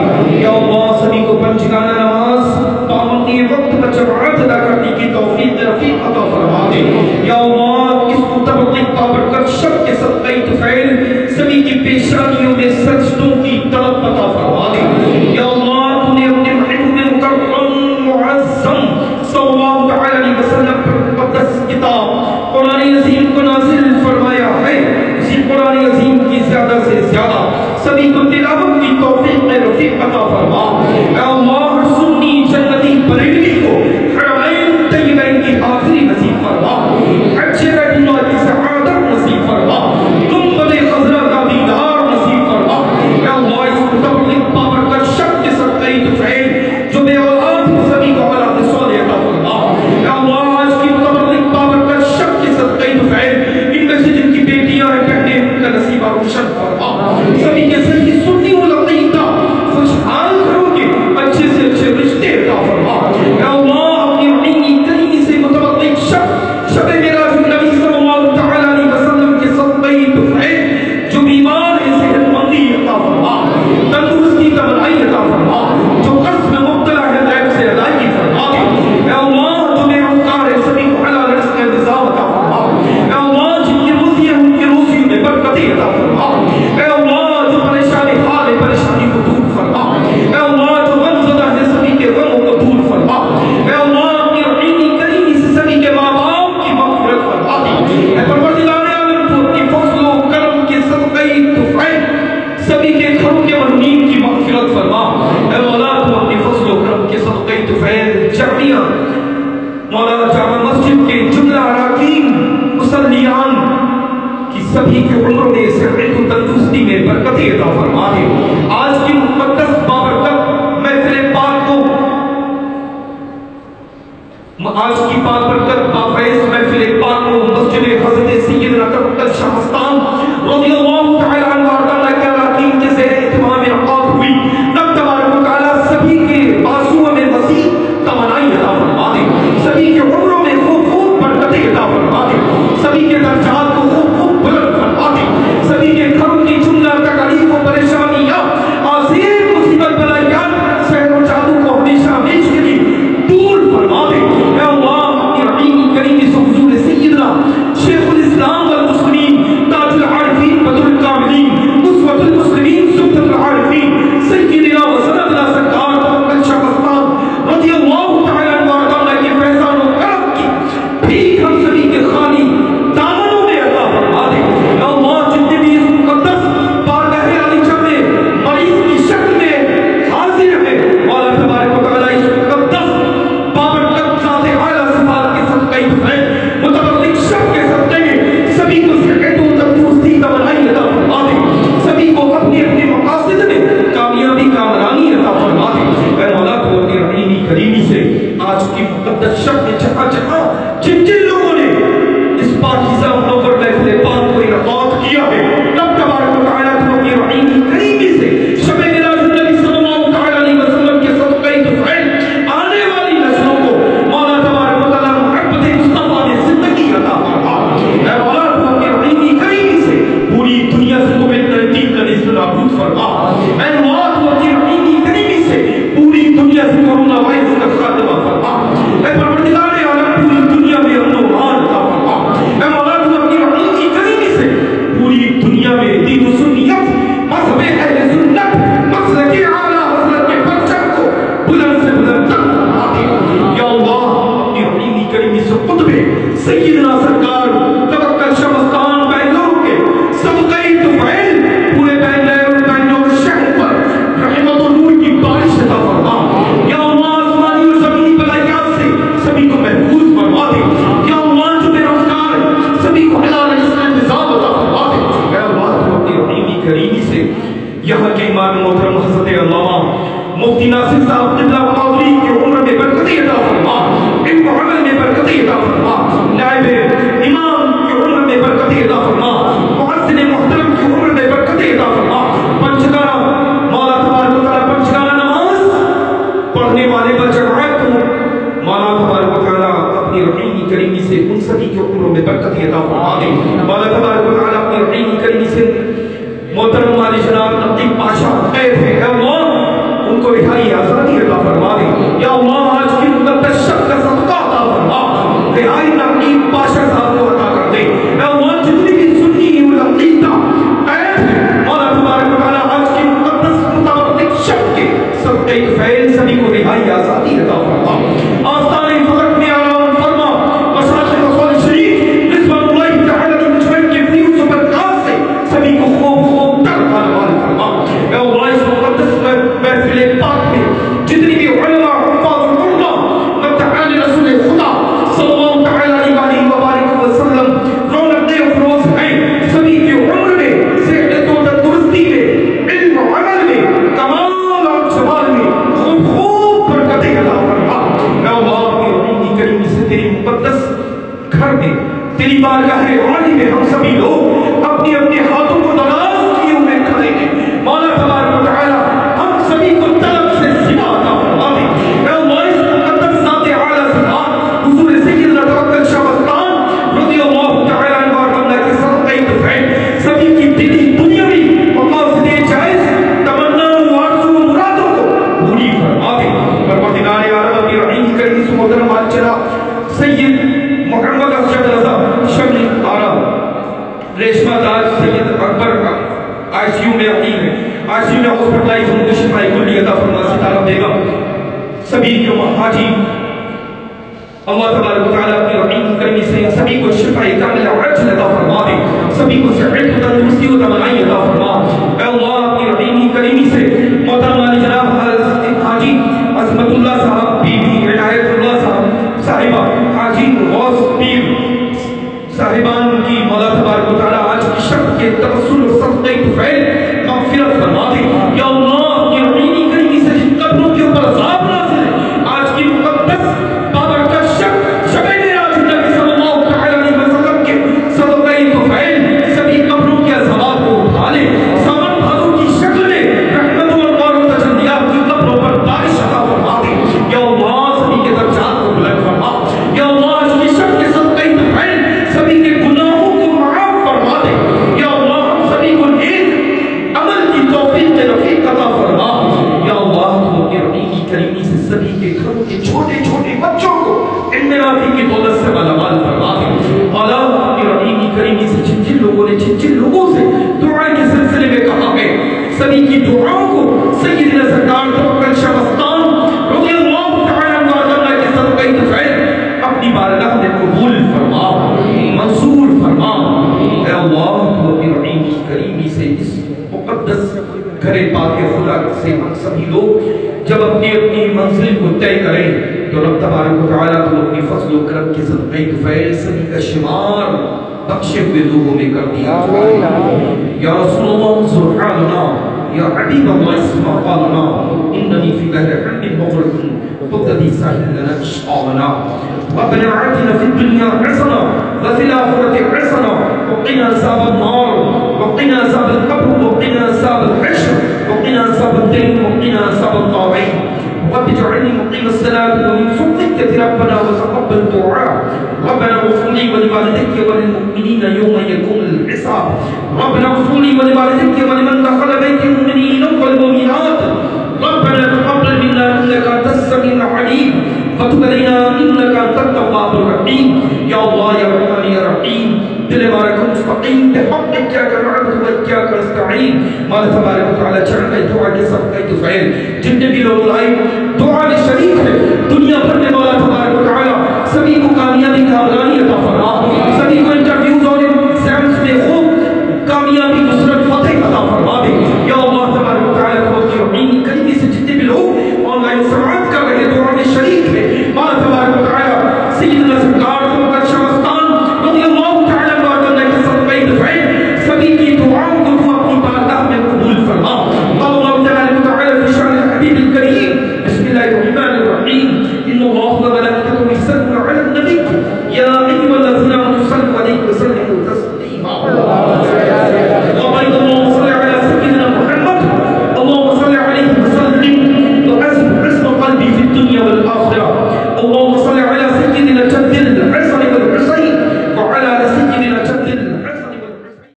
یا اللہ سبھی کو پنچگانہ نماز پابندی وقت میں جماعت ادا کرنے کی توفیق رفیق عطا فرما دے۔ یا اللہ متفق پا برکت شب کے صدقہ تفعیل سبھی کی پیشانیوں میں سجدوں کی طلب عطا فرما دے۔ یا اللہ